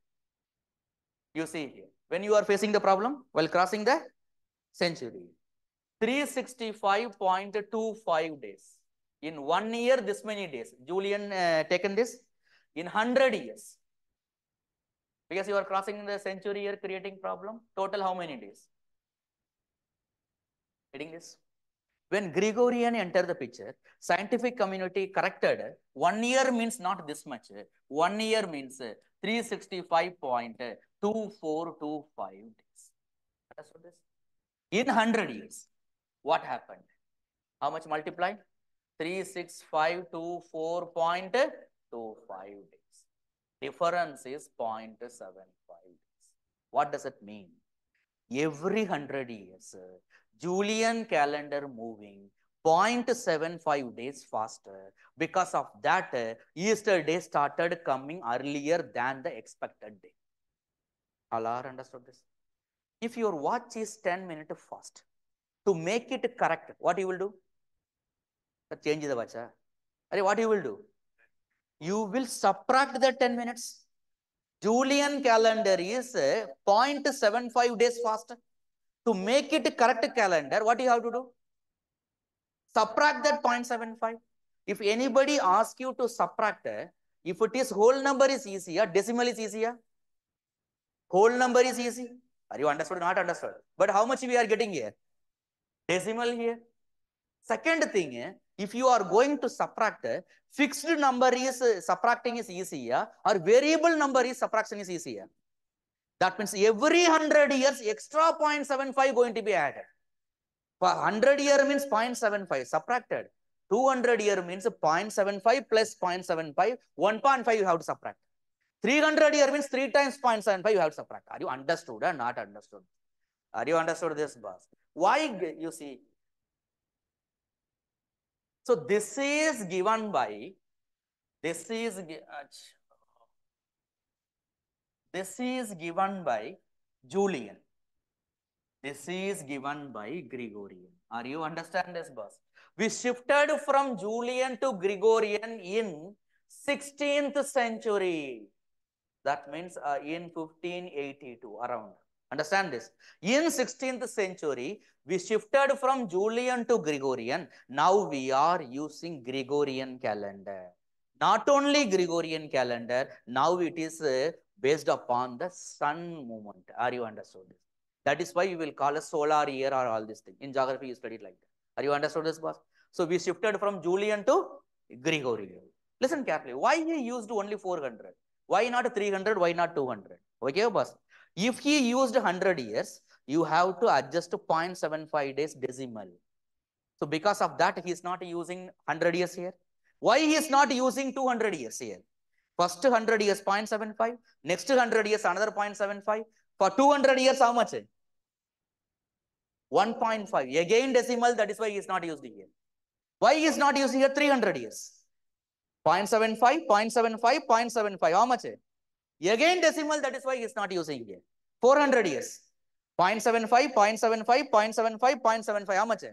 Speaker 1: You see here. When you are facing the problem while crossing the century. 365.25 days. In one year, this many days. Julian uh, taken this in 100 years. Because you are crossing the century year creating problem. Total how many days? Getting this? When Gregorian entered the picture, scientific community corrected one year means not this much. One year means 365.2425 days. Understood this? In 100 years, what happened? How much multiplied? 36524.25 days. Difference is 0.75 days. What does it mean? Every 100 years, Julian calendar moving 0.75 days faster. Because of that, Easter day started coming earlier than the expected day. All are understood this? If your watch is 10 minutes fast, to make it correct, what you will do? Change the watch. Huh? What you will do? You will subtract the 10 minutes. Julian calendar is uh, 0.75 days faster. To make it correct calendar, what you have to do? Subtract that 0.75. If anybody asks you to subtract, uh, if it is whole number is easier, uh, decimal is easier. Whole number is easy. Are you understood? Not understood. But how much we are getting here? Decimal here. Second thing, if you are going to subtract, eh, fixed number is eh, subtracting is easier or variable number is subtraction is easier. That means every 100 years extra 0.75 going to be added. For 100 year means 0.75 subtracted. 200 year means 0.75 plus 0.75. 1.5 you have to subtract. 300 year means 3 times 0.75 you have to subtract. Are you understood or not understood? Are you understood this, boss? Why you see? So this is given by, this is, this is given by Julian. This is given by Gregorian. Are you understand this, boss? We shifted from Julian to Gregorian in 16th century. That means uh, in 1582 around. Understand this? In 16th century, we shifted from Julian to Gregorian. Now we are using Gregorian calendar. Not only Gregorian calendar, now it is uh, based upon the sun movement. Are you understood this? That is why you will call a solar year or all this thing. In geography, you study it like that. Are you understood this, boss? So we shifted from Julian to Gregorian. Listen carefully. Why he used only 400? Why not 300? Why not 200? Okay, boss? If he used 100 years, you have to adjust to 0.75 days decimal. So because of that, he is not using 100 years here. Why he is not using 200 years here? First 100 years 0.75, next 100 years another 0.75. For 200 years, how much? 1.5. Again decimal, that is why he is not used here. Why he is not using here 300 years? 0.75, 0.75, 0.75. How much? Again decimal, that is why he is not using here. 400 years. 0.75, 0.75, 0.75, 0.75. How much?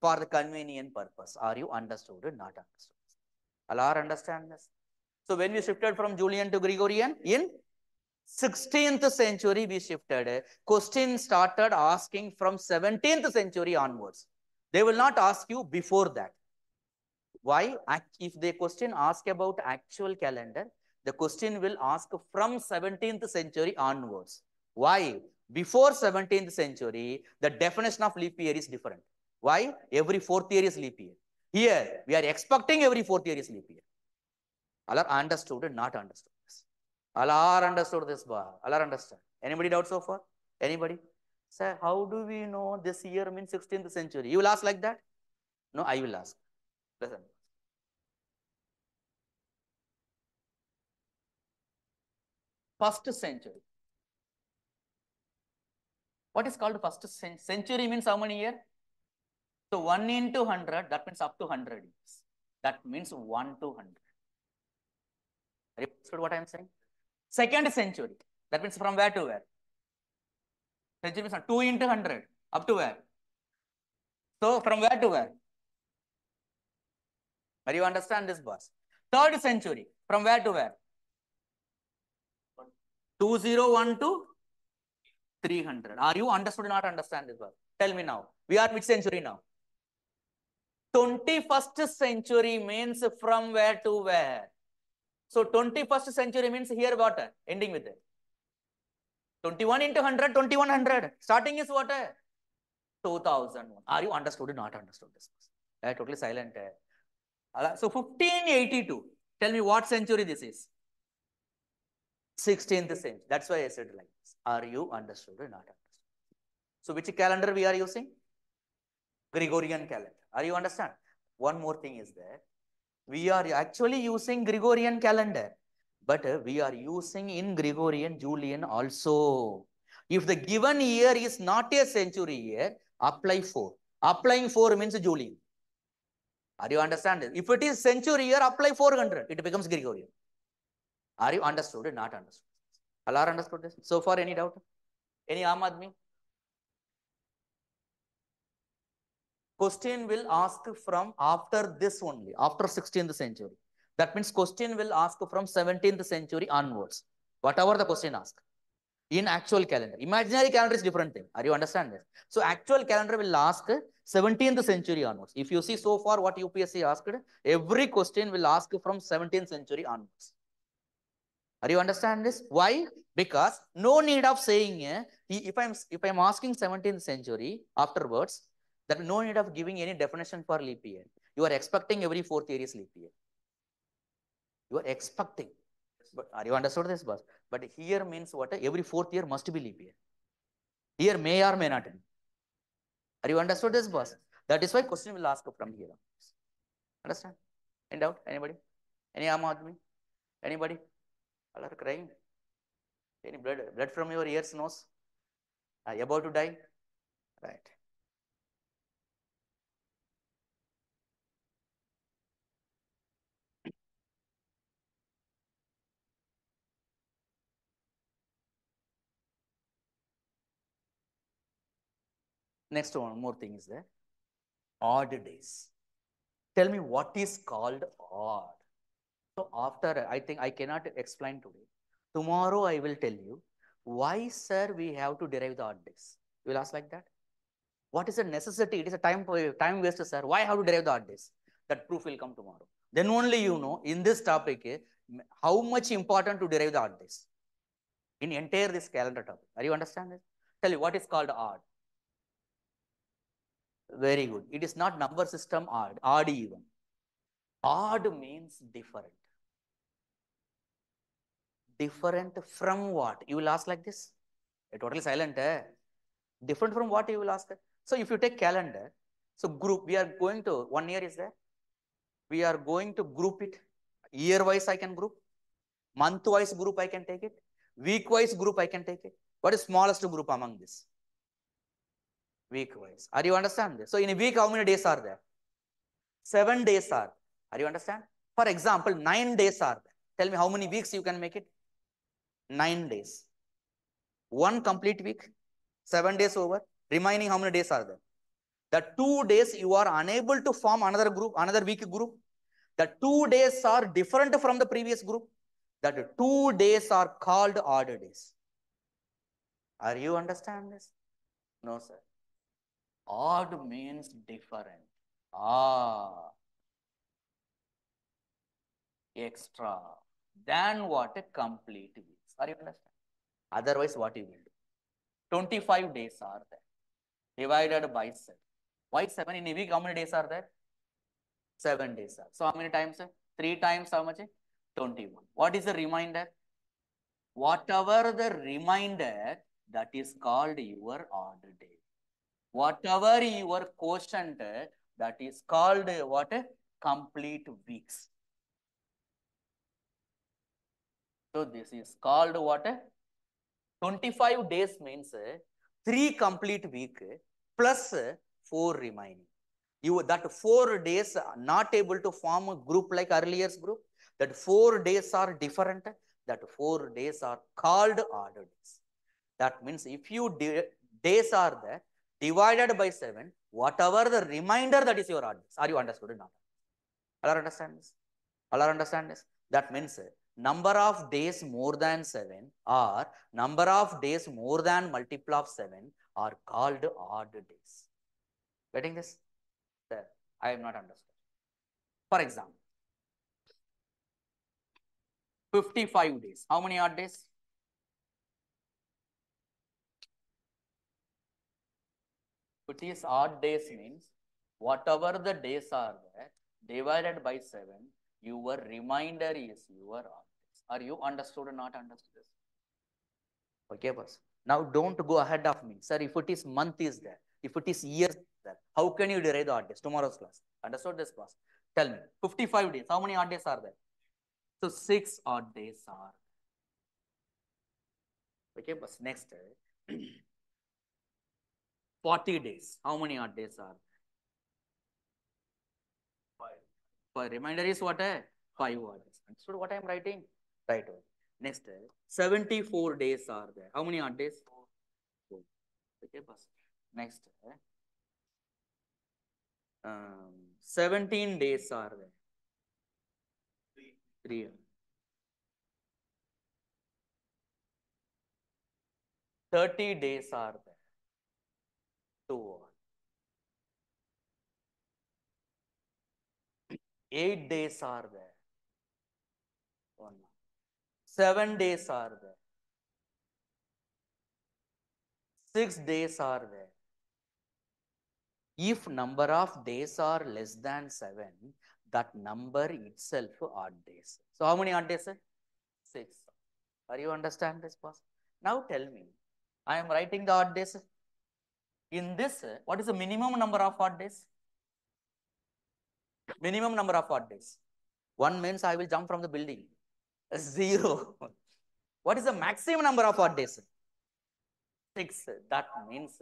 Speaker 1: For the convenient purpose. Are you understood or not understood? Allah understand this? So when we shifted from Julian to Gregorian, in 16th century we shifted. Question started asking from 17th century onwards. They will not ask you before that. Why? If the question ask about actual calendar, the question will ask from 17th century onwards. Why? Before 17th century, the definition of leap year is different. Why? Every fourth year is leap year. Here, we are expecting every fourth year is leap year. Allah understood and not understood this. Allah understood this bar. Allah understand. Anybody doubt so far? Anybody? Sir, how do we know this year means 16th century? You will ask like that? No, I will ask. Listen. First century. What is called first century means how many year? So 1 into 100, that means up to 100 years. That means 1 to 100. Are you what I am saying? Second century, that means from where to where? Century means 2 into 100, up to where? So from where to where? Are you understand this boss? Third century, from where to where? 201 to 300. Are you understood or not understand this boss? Tell me now. We are which century now? 21st century means from where to where? So 21st century means here what? Ending with it. 21 into 100, 2100. Starting is what? 2001. Are you understood or not understood this? I totally silent. So 1582. Tell me what century this is? 16th century. That's why I said like this. Are you understood or not understood? So which calendar we are using? Gregorian calendar. Are you understand? One more thing is there. We are actually using Gregorian calendar, but we are using in Gregorian Julian also. If the given year is not a century year, apply 4. Applying 4 means Julian. Are you understand? If it is century year, apply 400. It becomes Gregorian. Are you understood or not understood? All are understood this? So far, any doubt? Any Aam Aadmi? Question will ask from after this only, after 16th century. That means question will ask from 17th century onwards. Whatever the question ask. In actual calendar. Imaginary calendar is different thing. Are you understand this? So actual calendar will ask 17th century onwards. If you see so far what UPSC asked, every question will ask from 17th century onwards. Are you understand this? Why? Because no need of saying if I'm if I'm asking 17th century afterwards, that no need of giving any definition for leap year. You are expecting every fourth year is leap year. You are expecting. But are you understood this, boss? But here means what? Every fourth year must be leap year. Here may or may not be. Are you understood this, boss? That is why question will ask from here. Understand? Any doubt? Anybody? Any Aam Anybody? Are crying. Any blood? Blood from your ears, nose? Are you about to die? Right. Next one more thing is there. Odd days. Tell me what is called odd. So after, I think I cannot explain today. Tomorrow I will tell you why, sir, we have to derive the odd days. You will ask like that. What is a necessity? It is a time time waste, sir. Why have to derive the odd days? That proof will come tomorrow. Then only you know in this topic how much important to derive the odd days. In entire this calendar topic. Are you understand this? Tell you what is called odd. Very good. It is not number system odd, odd even. Odd means different. Different from what? You will ask like this. You're totally silent. Eh? Different from what you will ask? So if you take calendar, so group, we are going to, one year is there. We are going to group it. Year wise I can group. Month wise group I can take it. Week wise group I can take it. What is smallest group among this? Week wise. Are you understand this? So in a week, how many days are there? Seven days are. Are you understand? For example, nine days are there. Tell me how many weeks you can make it? Nine days. One complete week, seven days over. Remaining how many days are there? The two days you are unable to form another group, another week group. The two days are different from the previous group. That two days are called odd days. Are you understand this? No, sir. Odd means different. Ah. Extra. Than what a complete. Are you understand? Otherwise, what you will do? 25 days are there. Divided by 7. Why 7? In a week, how many days are there? 7 days are. So, how many times? 3 times how much? 21. What is the reminder? Whatever the reminder, that is called your odd day. Whatever your quotient, that is called what? Complete weeks. So this is called what? 25 days means uh, three complete week plus uh, four remaining. You that four days are not able to form a group like earlier group. That four days are different. That four days are called odd days. That means if you days are there divided by seven, whatever the remainder that is your odd days. Are you understood or not? All understand this? All understand this? That means number of days more than 7 or number of days more than multiple of 7 are called odd days. Getting this? I have not understood. For example, 55 days. How many odd days? Is odd days means whatever the days are there divided by 7 your remainder is your. Are you understood or not understood this? Okay, boss. Now don't go ahead of me. Sir, if it is month is there, if it is year there, how can you derive the odd days? Tomorrow's class. Understood this class? Tell me. 55 days. How many odd days are there? So six odd days are. Okay, boss. Next. 40 days. How many odd days are? Five. For reminder is what? eh? Five odd days. Understood what I am writing? Right. Next. eh, 74 days are there. How many odd days? Four. Okay, boss. Next. eh, Um, 17 days are there. Three. Thirty days are there. Two. Eight days are there. Seven days are there. Six days are there. If number of days are less than seven, that number itself odd days. So how many odd days? sir? Six. Are you understand this, boss? Now tell me, I am writing the odd days. In this, what is the minimum number of odd days? Minimum number of odd days. One means I will jump from the building. Zero. What is the maximum number of odd days? Six. That means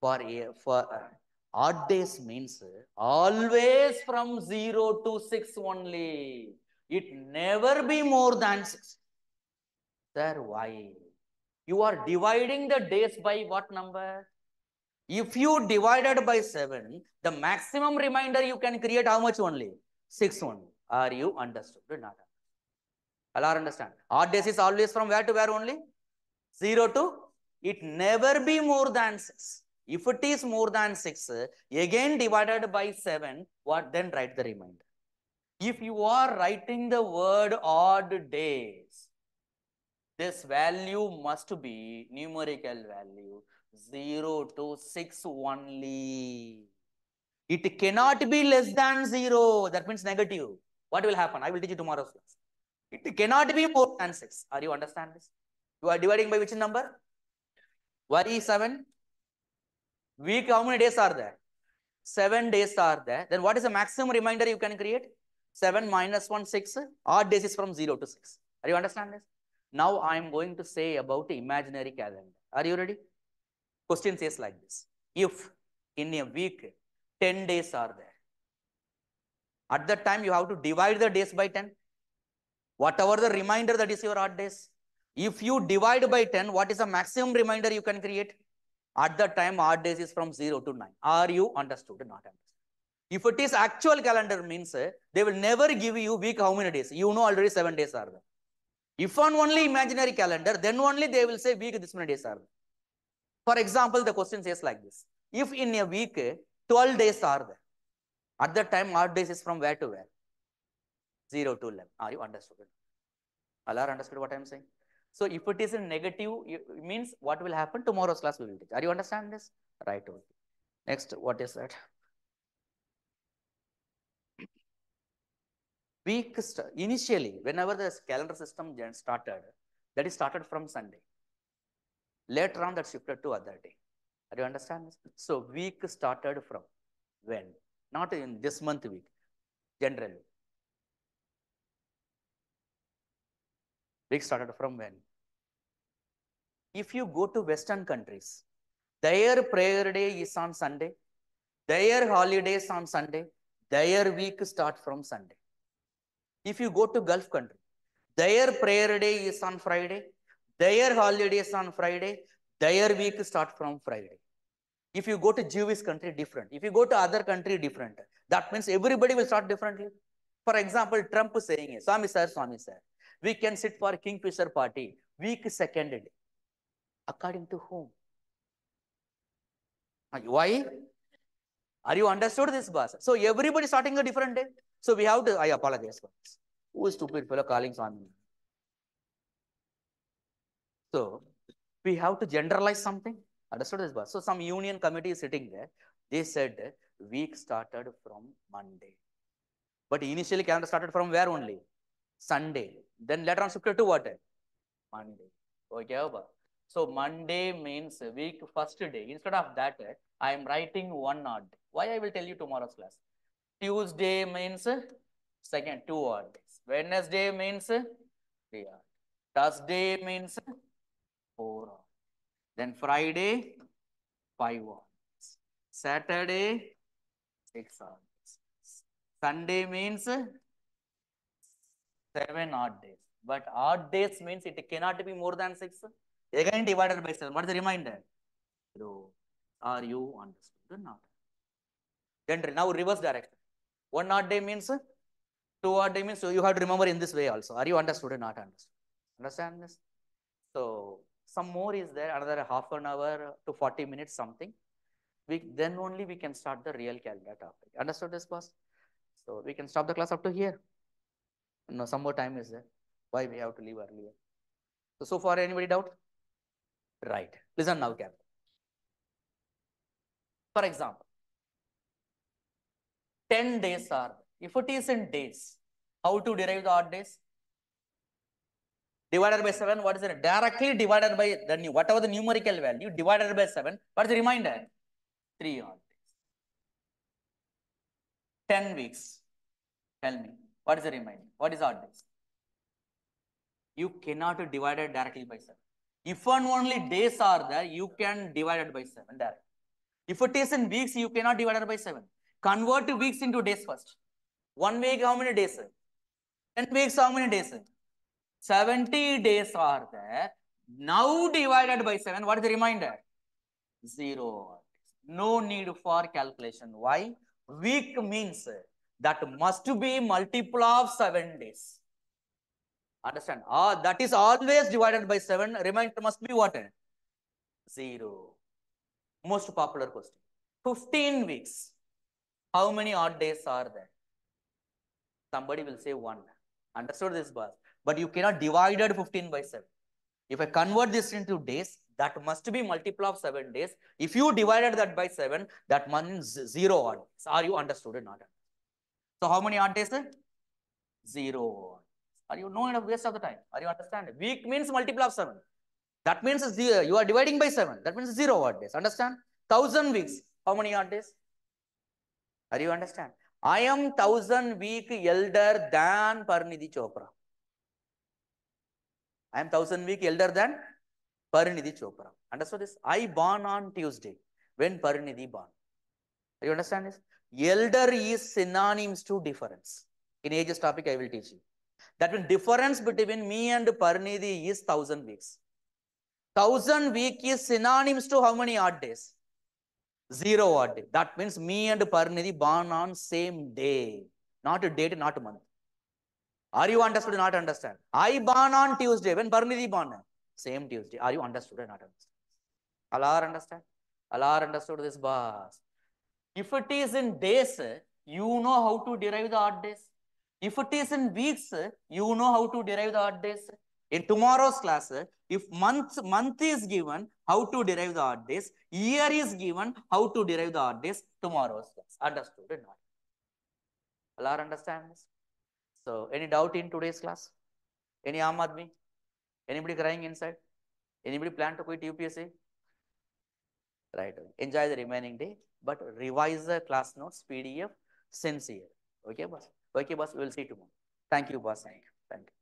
Speaker 1: for a, for uh, odd days means always from zero to six only. It never be more than six. Sir, why? You are dividing the days by what number? If you divided by 7, the maximum remainder you can create how much only? 6 only. Are you understood? Not. Allah understand. Odd days is always from where to where only? 0 to? It never be more than 6. If it is more than 6, again divided by 7, what then write the remainder? If you are writing the word odd days, this value must be numerical value 0 to 6 only. It cannot be less than 0. That means negative. What will happen? I will teach you tomorrow's class. It cannot be more than 6. Are you understand this? You are dividing by which number? Worry 7. Week, how many days are there? 7 days are there. Then what is the maximum remainder you can create? 7 minus 1, 6. Odd days is from 0 to 6. Are you understand this? Now I am going to say about imaginary calendar. Are you ready? Question says like this. If in a week 10 days are there, at that time you have to divide the days by 10. Whatever the reminder that is your odd days. If you divide by 10, what is the maximum reminder you can create? At that time odd days is from 0 to 9. Are you understood? Not understood. If it is actual calendar means uh, they will never give you week how many days. You know already 7 days are there. If on only imaginary calendar, then only they will say week this many days are there. For example, the question says like this. If in a week, 12 days are there, at that time, odd days is from where to where? 0 to 11. Are you understood? Allah understood what I am saying? So if it is in negative, it means what will happen? Tomorrow's class we will teach. Are you understand this? Right. Okay. Next, what is that? Week initially, whenever the calendar system started, that is started from Sunday. Later on, that shifted to other day. Are you understand this? So week started from when? Not in this month week, generally. Week started from when? If you go to Western countries, their prayer day is on Sunday, their holidays on Sunday, their week start from Sunday. If you go to Gulf country, their prayer day is on Friday, their holidays on Friday, their week start from Friday. If you go to Jewish country, different. If you go to other country, different. That means everybody will start differently. For example, Trump is saying, Swami sir, Swami sir, we can sit for Kingfisher party, week second day. According to whom? Why? Are you understood this, boss? So everybody starting a different day. So we have to, I apologize for this. Who is stupid fellow calling Swami? So we have to generalize something. Understood this, boss? So some union committee is sitting there. They said week started from Monday. But initially calendar started from where only? Sunday. Then later on shifted to what? day? Monday. Okay, boss? So Monday means week first day. Instead of that, I am writing one odd. Why I will tell you tomorrow's class. Tuesday means second two odd days. Wednesday means three odd. Thursday means four odd. Then Friday five odd. Saturday six odd. Sunday means seven odd days. But odd days means it cannot be more than six. Again divided by seven. What is the reminder? So, are you understood or not? Then now reverse direction. One odd day means two odd day means so you have to remember in this way also. Are you understood or not understood? Understand this? So some more is there, another half an hour to 40 minutes something. We then only we can start the real calendar topic. Understood this boss? So we can stop the class up to here. No, some more time is there. Why we have to leave earlier? So, so far anybody doubt? Right. Listen now, carefully. For example, 10 days are, if it is in days, how to derive the odd days? Divided by 7, what is it? Directly divided by the new, whatever the numerical value, divided by 7, what is the remainder? 3 odd days. 10 weeks. Tell me, what is the remainder? What is odd days? You cannot divide it directly by 7. If and only days are there, you can divide it by 7 directly. If it is in weeks, you cannot divide it by 7. Convert weeks into days first. One week, how many days? 10 weeks, how many days? 70 days are there. Now divided by 7, what is the remainder? 0. No need for calculation. Why? Week means that must be multiple of 7 days. Understand? Ah, that is always divided by 7. Remainder must be what? 0. Most popular question. 15 weeks. How many odd days are there? Somebody will say 1. Understood this, boss? But you cannot divide 15 by 7. If I convert this into days, that must be multiple of 7 days. If you divided that by 7, that means 0 odd. Are you understood or not? So how many odd days? 0 Are you no enough waste of the time? Are you understand? Week means multiple of 7. That means zero. you are dividing by 7. That means 0 odd days. Understand? 1000 weeks. How many odd days? Are you understand? I am 1000 week elder than Parineeti Chopra. I am 1000 week elder than Parineeti Chopra. Understood this? I born on Tuesday when Parineeti born. You understand this? Elder is synonyms to difference. In ages topic, I will teach you. That means difference between me and Parineeti is 1000 weeks. 1000 week is synonyms to how many odd days? Zero odd day. That means me and Parineeti born on same day. Not a date, not a month. Are you understood or not understand? I born on Tuesday. When Parineeti born? Same Tuesday. Are you understood or not understand? Allah understand? Allah understood this boss. If it is in days, you know how to derive the odd days. If it is in weeks, you know how to derive the odd days. In tomorrow's class, if month, month is given, how to derive the odd days. Year is given, how to derive the odd days. Tomorrow's class. Understood or not? Allah understand this? So, any doubt in today's class? Any Aam Aadmi? Anybody crying inside? Anybody plan to quit UPSC? Right. Enjoy the remaining day, but revise the class notes, PDF, sincere. Okay, boss? Okay, boss. We will see tomorrow. Thank you, boss. Thank you. Thank you.